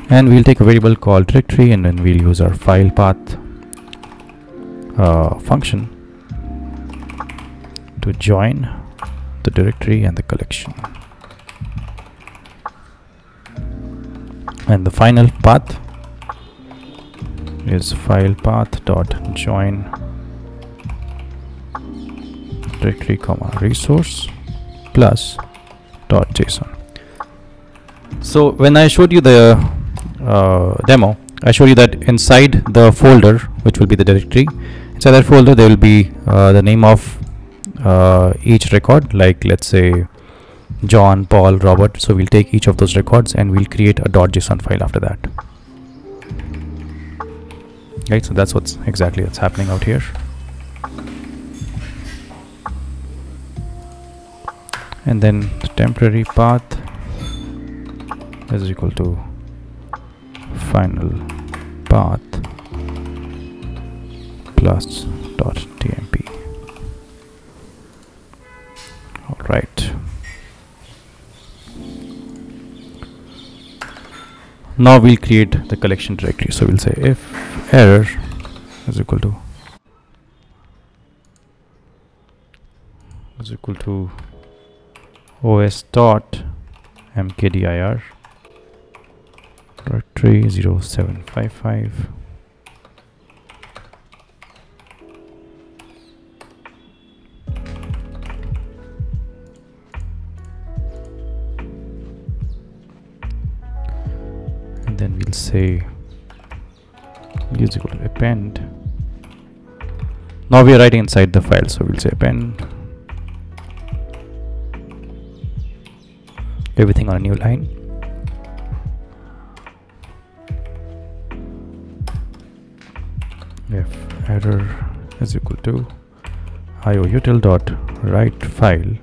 [SPEAKER 1] and we'll take a variable called directory and then we'll use our file path uh, function to join the directory and the collection. And the final path is file path dot join directory comma resource plus dot json. So when i showed you the uh, demo. I show you that inside the folder which will be the directory. Inside that folder there will be uh, the name of uh, each record. Like let's say John, Paul, Robert. So we'll take each of those records and we'll create a .json file after that. Right? So that's what's exactly that's happening out here. And then the temporary path is equal to final path plus dot tmp all right. Now we'll create the collection directory. So we'll say if error is equal to is equal to os dot mkdir three zero seven five five. And then we'll say is equal to append. Now we are writing inside the file, so we'll say append everything on a new line. If error is equal to ioutil dot write file.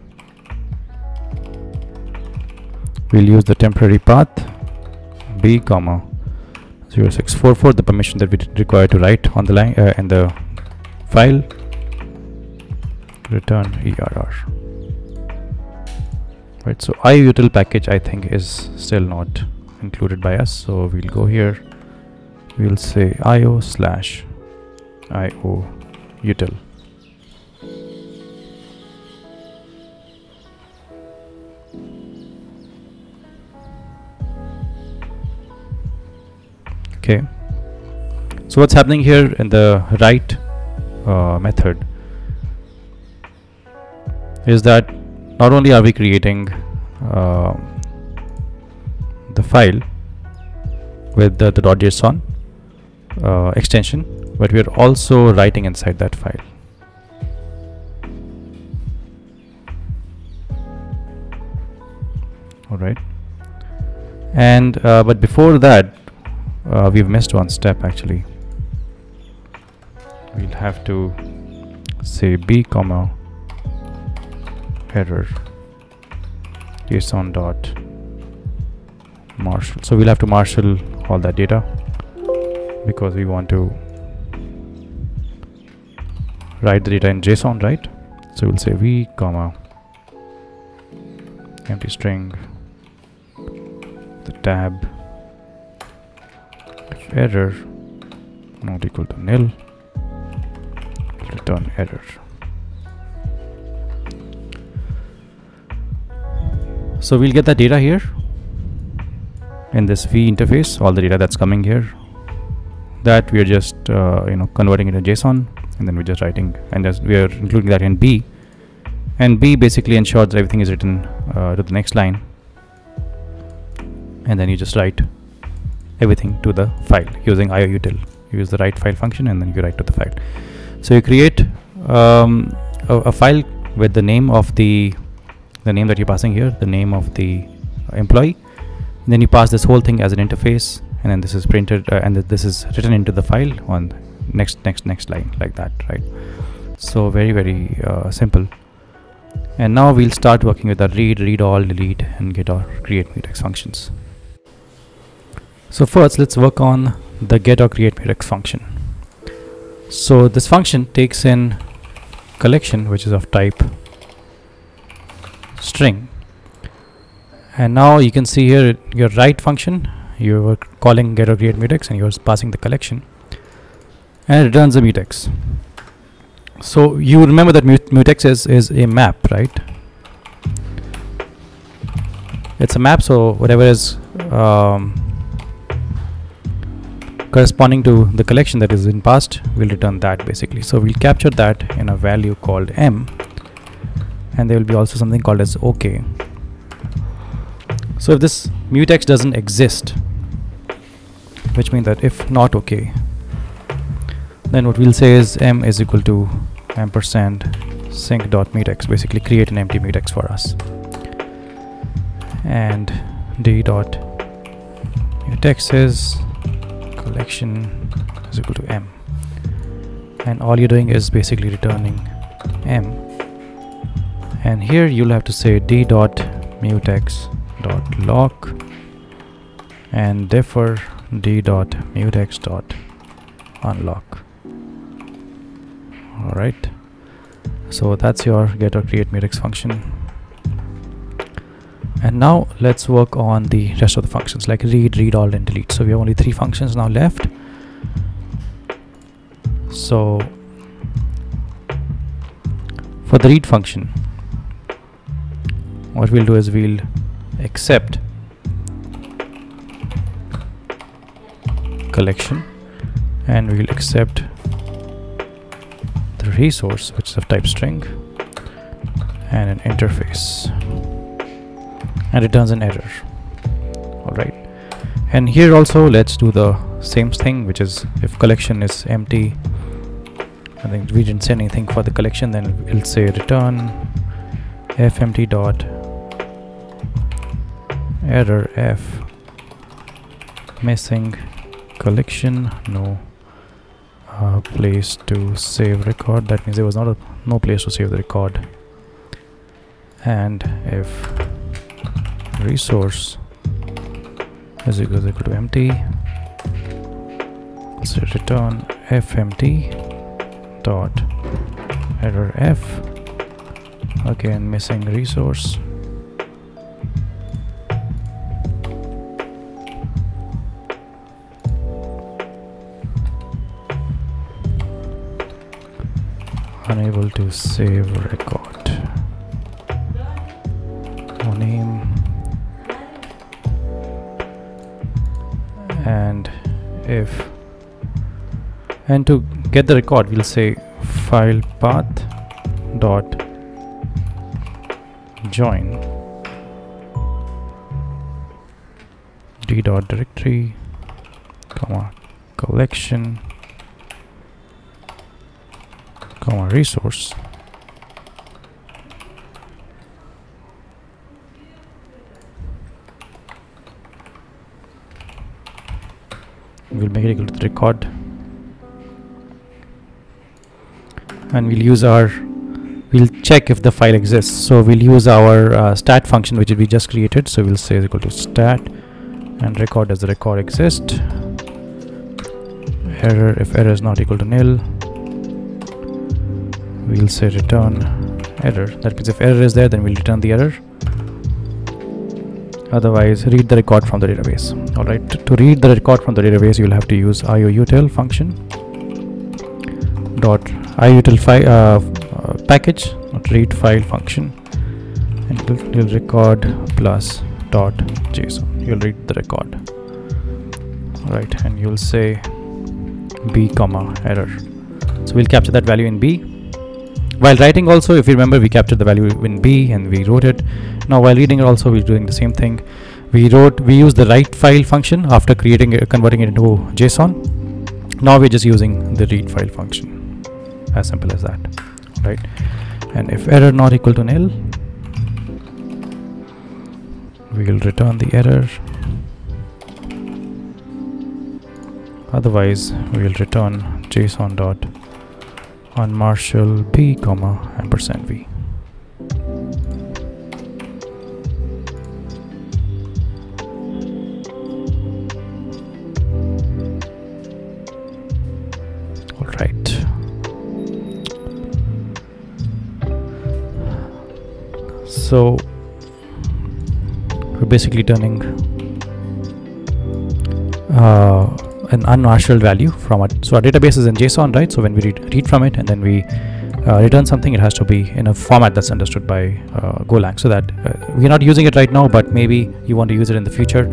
[SPEAKER 1] We'll use the temporary path b comma 0644 the permission that we require to write on the line uh, in the file. Return err right so ioutil package i think is still not included by us so we'll go here. We'll say io slash io util. Okay. So what's happening here in the write uh, method is that not only are we creating uh, the file with the, the .json uh, extension but we are also writing inside that file. All right and uh, but before that uh, we've missed one step actually. We'll have to say b comma error. Json dot marshal. So we'll have to marshal all that data because we want to write the data in json right? So we'll say v comma empty string the tab error not equal to nil return error. So we'll get the data here in this v interface all the data that's coming here that we are just uh, you know converting into json and then we're just writing. And just we are including that in b and b basically ensures that everything is written uh, to the next line. And then you just write everything to the file using ioutil you use the write file function and then you write to the file. So you create um, a, a, file with the name of the the name that you're passing here the name of the employee. Then you pass this whole thing as an interface and then this is printed uh, and this is written into the file on next next next line like that right? So very very uh, simple. And now we'll start working with our read read all delete and get our create mutex functions. So first let's work on the get or create mutex function. So this function takes in collection which is of type string. And now you can see here your write function. You were calling get or create mutex and you're passing the collection and it returns a mutex. So you remember that mutex is, is a map right? It's a map so whatever is um, corresponding to the collection that is in past we'll return that basically. So we'll capture that in a value called m and there will be also something called as ok. So if this mutex doesn't exist which means that if not okay then what we'll say is m is equal to ampersand sync dot mutex basically create an empty mutex for us. And d dot mutex is collection is equal to m. And all you're doing is basically returning m. And here you'll have to say d dot mutex dot lock and defer d dot mutex dot unlock all right. So that's your get or create mutex function. And now let's work on the rest of the functions like read read all and delete. So we have only three functions now left. So for the read function what we'll do is we'll accept collection and we'll accept resource which is of type string and an interface. And returns an error. All right. And here also let's do the same thing which is if collection is empty I think we didn't say anything for the collection then it'll say return fmt dot error f missing collection. No uh, place to save record. That means there was not a no place to save the record. And if resource is equal, to empty so return fmt dot error f. Again missing resource unable to save record. No name and if and to get the record we'll say file path dot join. D dot directory comma collection comma resource. We'll make it equal to record. And we'll use our we'll check if the file exists. So we'll use our uh, stat function which we just created. So we'll say is equal to stat and record does the record exist error if error is not equal to nil we'll say return error. That means if error is there then we'll return the error. Otherwise read the record from the database. All right to read the record from the database you'll have to use ioutil function dot ioutil file uh, uh, package read file function and you'll record plus dot json. You'll read the record. All right and you'll say b comma error. So we'll capture that value in b while writing also if you remember we captured the value in b and we wrote it. Now while reading it also we're doing the same thing. We wrote we use the write file function after creating it, converting it into json. Now we're just using the read file function. As simple as that right? And if error not equal to nil we will return the error. Otherwise we will return json dot Unmarshal b comma ampersand v. All right. So we're basically turning uh, an unmarshaled value from it. So our database is in JSON, right? So when we read, read from it and then we uh, return something, it has to be in a format that's understood by uh, Golang. So that uh, we're not using it right now, but maybe you want to use it in the future.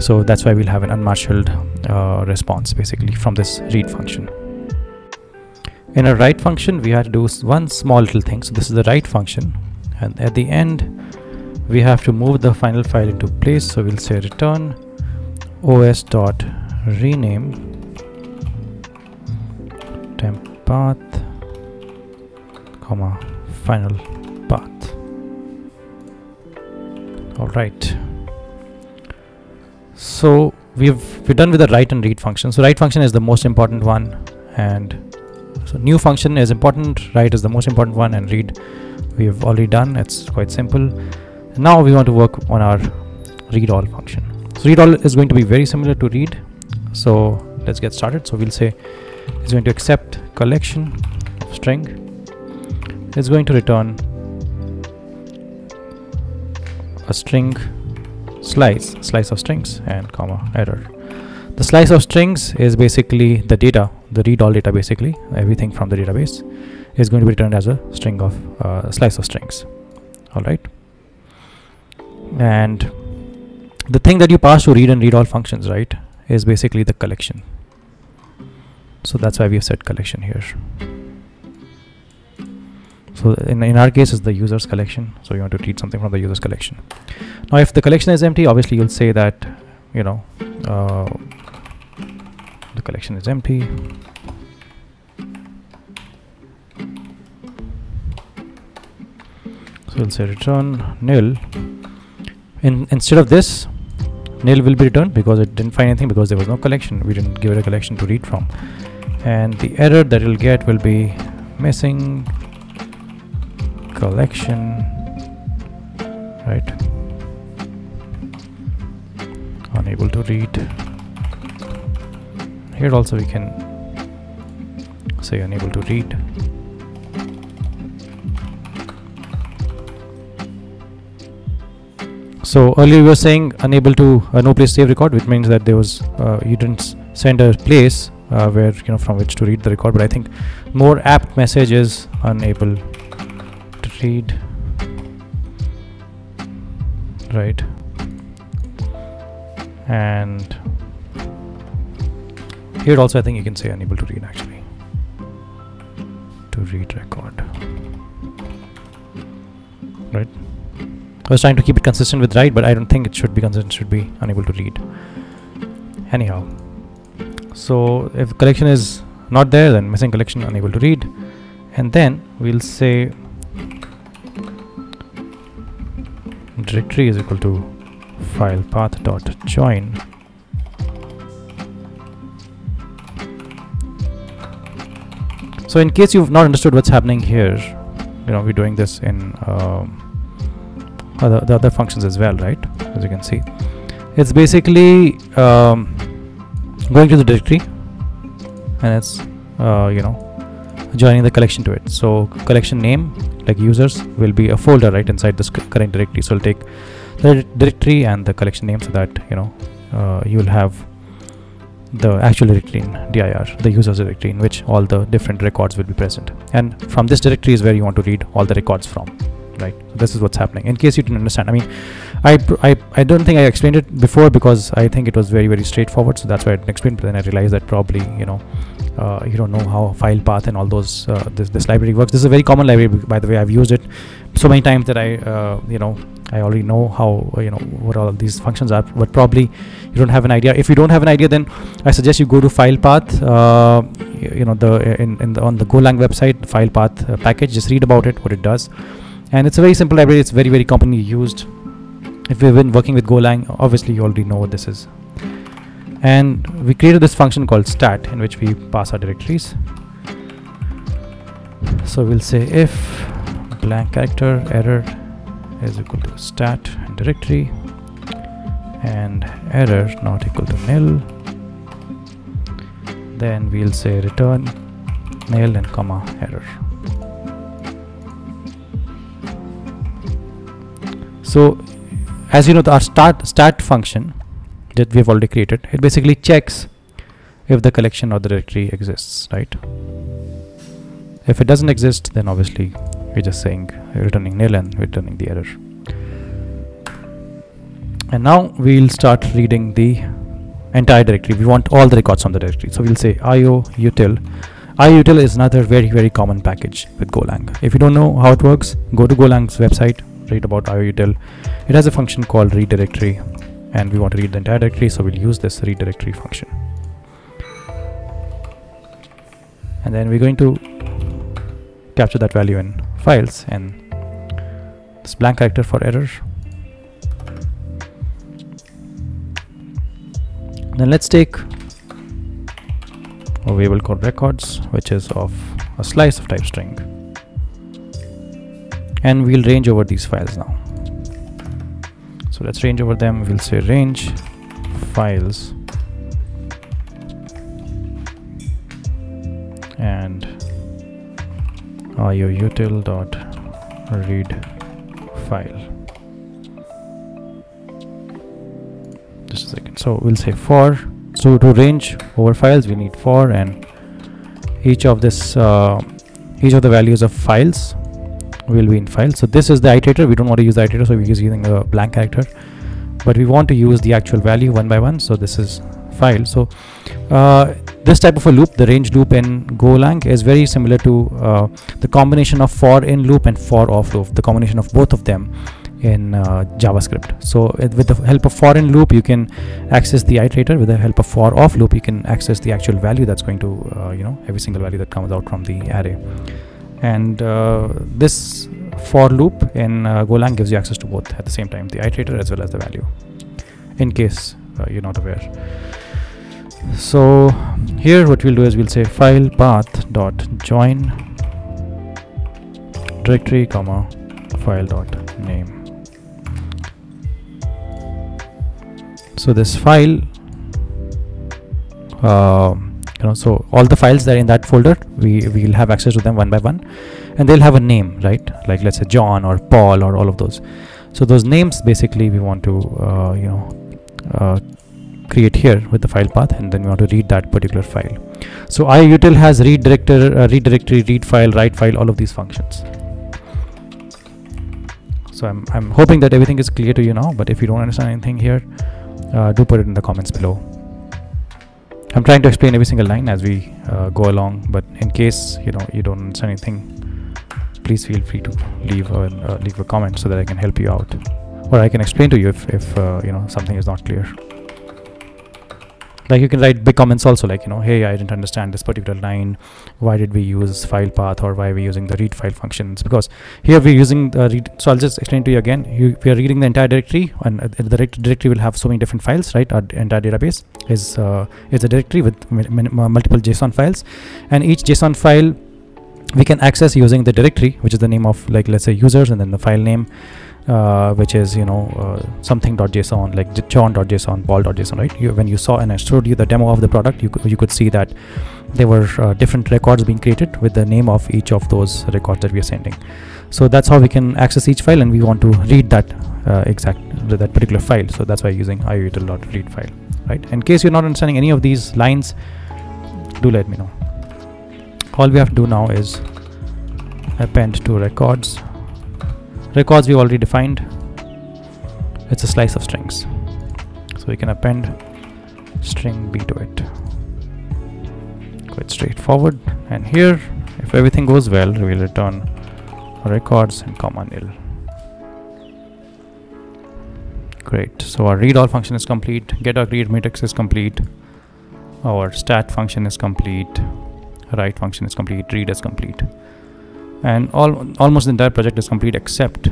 [SPEAKER 1] So that's why we'll have an unmarshaled uh, response basically from this read function. In a write function, we had to do one small little thing. So this is the write function, and at the end, we have to move the final file into place. So we'll say return os dot rename temp path comma final path. All right. So we've we're done with the write and read function. So write function is the most important one and so new function is important write is the most important one and read we have already done. It's quite simple. Now we want to work on our read all function. So read all is going to be very similar to read so let's get started. So we'll say it's going to accept collection string. It's going to return a string slice slice of strings and comma error. The slice of strings is basically the data the read all data basically. Everything from the database is going to be returned as a string of uh, slice of strings. All right? And the thing that you pass to read and read all functions right is basically the collection. So that's why we have set collection here. So in, in our case is the users collection. So you want to read something from the users collection. Now if the collection is empty obviously you'll say that you know uh, the collection is empty. So we'll say return nil. In instead of this nil will be returned because it didn't find anything because there was no collection. We didn't give it a collection to read from. And the error that it'll get will be missing collection. Right. Unable to read. Here also we can say unable to read so earlier we were saying unable to uh, no place save record which means that there was uh, you didn't send a place uh, where you know from which to read the record. But i think more apt message is unable to read. Right. And here also I think you can say unable to read actually. To read record. Right I was trying to keep it consistent with write but I don't think it should be consistent should be unable to read. Anyhow so if collection is not there then missing collection unable to read. And then we'll say directory is equal to file path dot join. So in case you've not understood what's happening here you know we're doing this in um, other, the other functions as well right? As you can see. It's basically um, going to the directory and it's uh, you know joining the collection to it. So collection name like users will be a folder right inside this current directory. So it'll take the directory and the collection name so that you know uh, you'll have the actual directory in dir the users directory in which all the different records will be present. And from this directory is where you want to read all the records from right so this is what's happening. In case you didn't understand i mean I, I i don't think i explained it before because i think it was very very straightforward. So that's why i didn't explain but then i realized that probably you know uh, you don't know how file path and all those uh, this, this library works. This is a very common library by the way. I've used it so many times that i uh, you know i already know how uh, you know what all these functions are. But probably you don't have an idea. If you don't have an idea then i suggest you go to file path uh, you know the in, in the, on the golang website file path uh, package. Just read about it what it does and it's a very simple library. It's very very commonly used. If you've been working with golang obviously you already know what this is. And we created this function called stat in which we pass our directories. So we'll say if blank character error is equal to stat and directory and error not equal to nil then we'll say return nil and comma error so as you know our start stat function that we have already created it basically checks if the collection or the directory exists right? If it doesn't exist then obviously we're just saying returning nil and returning the error. And now we'll start reading the entire directory. We want all the records from the directory. So we'll say io ioutil ioutil is another very very common package with golang. If you don't know how it works go to golang's website read about ioutil it has a function called read directory and we want to read the entire directory so we'll use this read directory function. And then we're going to capture that value in files and this blank character for error. Then let's take a variable called records which is of a slice of type string and we'll range over these files now. So let's range over them. We'll say range files. And ioutil dot read file. Just a second. So we'll say for. So to range over files we need for and each of this uh, each of the values of files will be in file. So this is the iterator. We don't want to use the iterator so we're using a blank character. But we want to use the actual value one by one so this is file. So uh, this type of a loop the range loop in golang is very similar to uh, the combination of for in loop and for off loop the combination of both of them in uh, javascript. So uh, with the help of for in loop you can access the iterator. With the help of for off loop you can access the actual value that's going to uh, you know every single value that comes out from the array and uh, this for loop in uh, golang gives you access to both at the same time the iterator as well as the value in case uh, you're not aware. So here what we'll do is we'll say file path dot join directory comma file dot name. So this file uh, know so all the files that are in that folder we will have access to them one by one. And they'll have a name right? Like let's say john or paul or all of those. So those names basically we want to uh, you know uh, create here with the file path and then we want to read that particular file. So ioutil has read director uh, read directory read file write file all of these functions. So I'm, I'm hoping that everything is clear to you now but if you don't understand anything here uh, do put it in the comments below I'm trying to explain every single line as we uh, go along but in case you know you don't understand anything please feel free to leave a, uh, leave a comment so that I can help you out. Or I can explain to you if, if uh, you know something is not clear like you can write big comments also like you know hey i didn't understand this particular line. Why did we use file path or why are we using the read file functions? Because here we're using the read so i'll just explain to you again. You, we are reading the entire directory and uh, the directory will have so many different files right? Our entire database is uh, is a directory with multiple json files. And each json file we can access using the directory which is the name of like let's say users and then the file name uh, which is you know uh, something.json like john.json paul.json right? You, when you saw and i showed you the demo of the product you, you could see that there were uh, different records being created with the name of each of those records that we are sending. So that's how we can access each file and we want to read that uh, exact that particular file. So that's why using ioutil.read file right? In case you're not understanding any of these lines do let me know. All we have to do now is append to records records we already defined. It's a slice of strings. So we can append string b to it. Quite straightforward. And here if everything goes well we will return records and comma nil. Great. So our read all function is complete. Get our read matrix is complete. Our stat function is complete. Write function is complete. Read is complete and all almost the entire project is complete except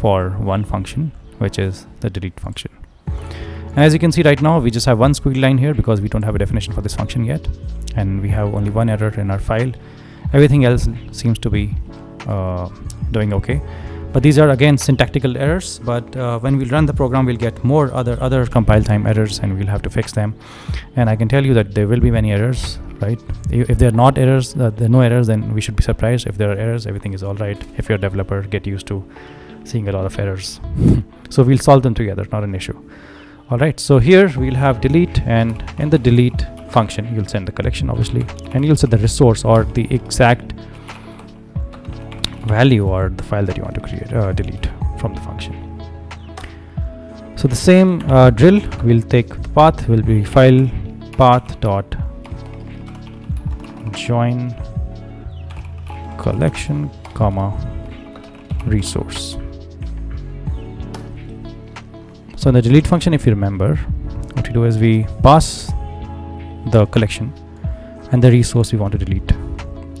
[SPEAKER 1] for one function which is the delete function. And as you can see right now we just have one squiggly line here because we don't have a definition for this function yet. And we have only one error in our file. Everything else seems to be uh, doing okay but these are again syntactical errors. But uh, when we run the program we'll get more other other compile time errors and we'll have to fix them. And I can tell you that there will be many errors right? If there are not errors uh, there are no errors then we should be surprised. If there are errors everything is all right if you're a developer get used to seeing a lot of errors. So we'll solve them together not an issue. All right so here we'll have delete and in the delete function you'll send the collection obviously and you'll set the resource or the exact value or the file that you want to create uh, delete from the function. So the same uh, drill will take the path will be file path dot join collection comma resource. So in the delete function if you remember what we do is we pass the collection and the resource we want to delete.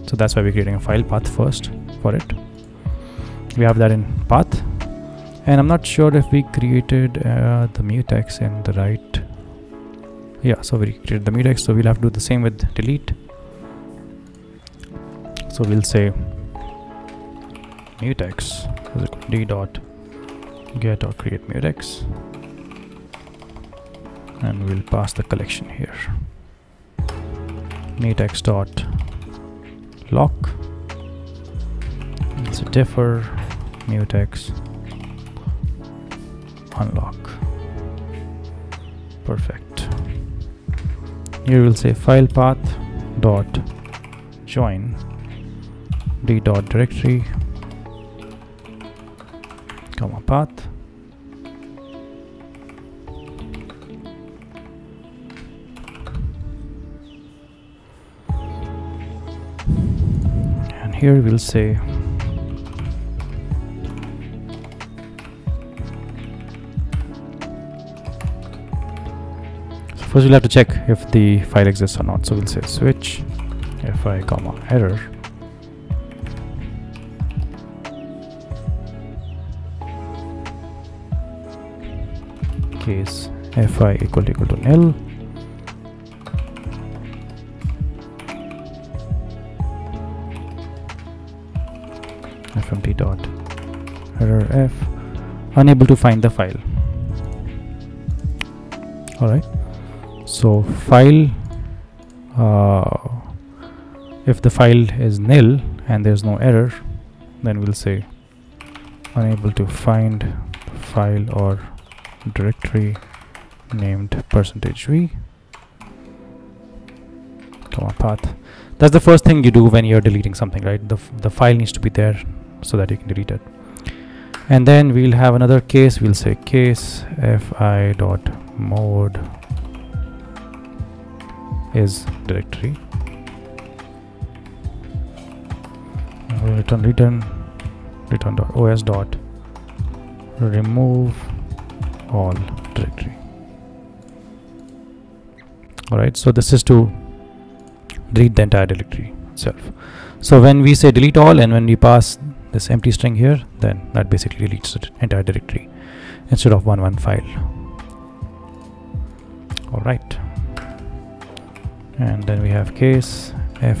[SPEAKER 1] So that's why we're creating a file path first for it. We have that in path. And I'm not sure if we created uh, the mutex in the right. Yeah so we created the mutex so we'll have to do the same with delete. So we'll say mutex d dot get or create mutex? And we'll pass the collection here. Mutex dot lock it's a defer mutex unlock. Perfect. Here we'll say file path dot join d dot directory comma path. And here we'll say first we'll have to check if the file exists or not. So we'll say switch fi comma error. Case fi equal to equal to nil. Fmt dot error f. Unable to find the file so file uh, if the file is nil and there's no error then we'll say unable to find file or directory named percentage v. Comma path. That's the first thing you do when you're deleting something right? The, the file needs to be there so that you can delete it. And then we'll have another case. We'll say case fi dot mode is directory. Return return return dot os dot remove all directory. All right so this is to delete the entire directory itself. So when we say delete all and when we pass this empty string here then that basically deletes the entire directory instead of one one file. All right and then we have case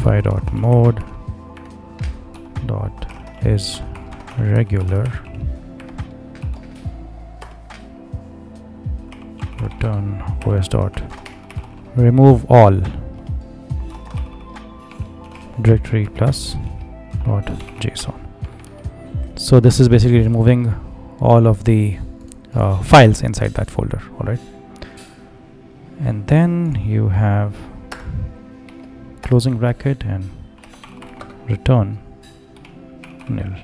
[SPEAKER 1] fi dot mode dot is regular. Return os dot remove all. Directory plus dot json. So this is basically removing all of the uh, files inside that folder. All right. And then you have closing bracket and return. Nil.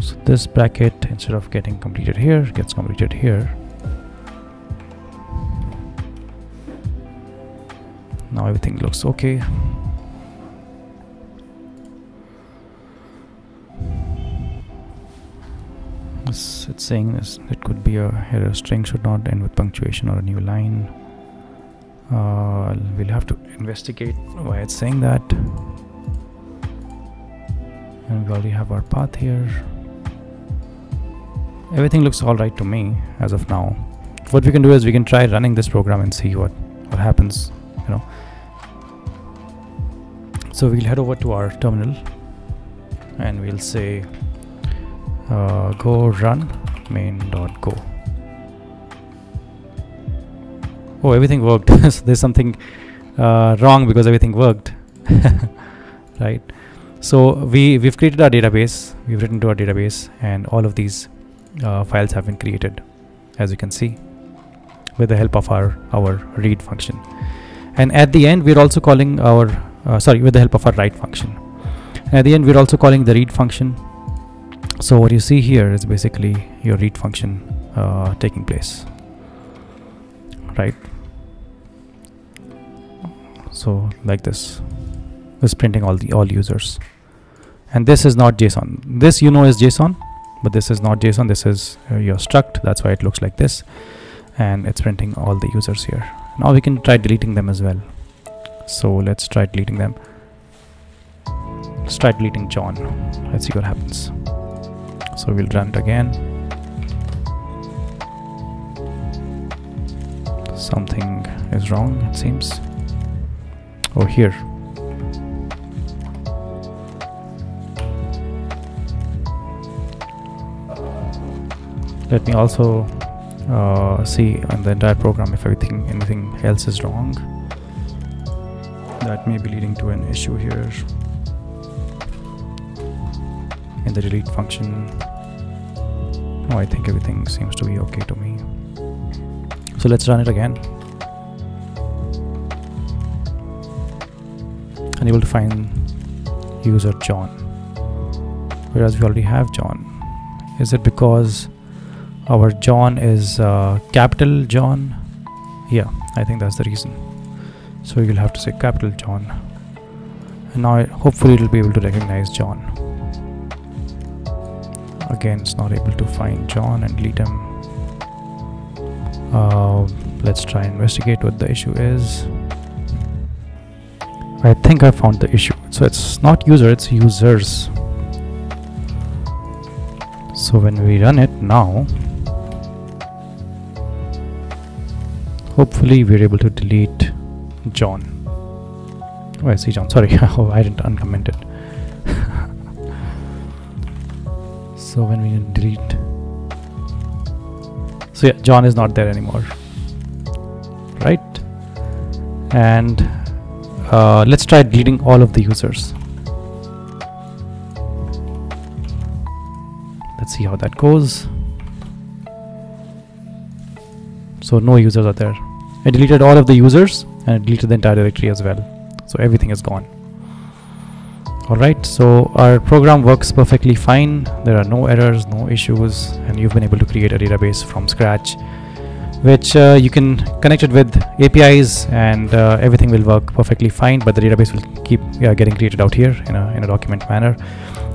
[SPEAKER 1] So this bracket instead of getting completed here gets completed here. Now everything looks okay. It's saying this it could be a error. String should not end with punctuation or a new line uh, we'll have to investigate why it's saying that. And we already have our path here. Everything looks all right to me as of now. What we can do is we can try running this program and see what what happens you know. So we'll head over to our terminal and we'll say uh, go run main oh everything worked. So there's something uh, wrong because everything worked. Right? So we we've created our database. We've written to our database and all of these uh, files have been created as you can see with the help of our our read function. And at the end we're also calling our uh, sorry with the help of our write function. And at the end we're also calling the read function. So what you see here is basically your read function uh, taking place. Right so like this is printing all the all users. And this is not json. This you know is json but this is not json. This is uh, your struct. That's why it looks like this. And it's printing all the users here. Now we can try deleting them as well. So let's try deleting them. Let's try deleting john. Let's see what happens. So we'll run it again. Something is wrong it seems oh here. Let me also uh, see on the entire program if everything anything else is wrong. That may be leading to an issue here in the delete function. Oh I think everything seems to be okay to me. So let's run it again unable to find user John. Whereas we already have John. Is it because our John is uh, capital John? Yeah I think that's the reason. So will have to say capital John. And now hopefully it will be able to recognize John. Again it's not able to find John and delete him. Uh, let's try and investigate what the issue is I think I found the issue. So it's not user it's users. So when we run it now hopefully we're able to delete John. Oh I see John. Sorry oh I didn't uncomment it. So when we delete so yeah John is not there anymore. Right? And uh, let's try deleting all of the users. Let's see how that goes. So no users are there. I deleted all of the users and deleted the entire directory as well. So everything is gone. Alright so our program works perfectly fine. There are no errors no issues and you've been able to create a database from scratch which uh, you can connect it with APIs and uh, everything will work perfectly fine but the database will keep getting created out here in a, in a document manner.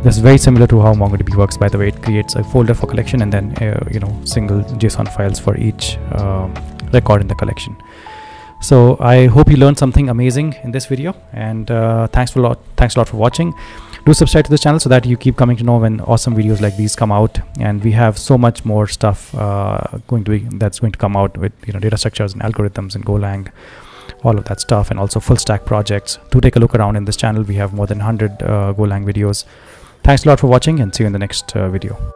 [SPEAKER 1] This is very similar to how MongoDB works by the way. It creates a folder for collection and then uh, you know single JSON files for each um, record in the collection. So I hope you learned something amazing in this video and uh, thanks a lot thanks a lot for watching do subscribe to this channel so that you keep coming to know when awesome videos like these come out. And we have so much more stuff uh, going to be that's going to come out with you know data structures and algorithms and golang all of that stuff and also full stack projects. Do take a look around in this channel. We have more than 100 uh, golang videos. Thanks a lot for watching and see you in the next uh, video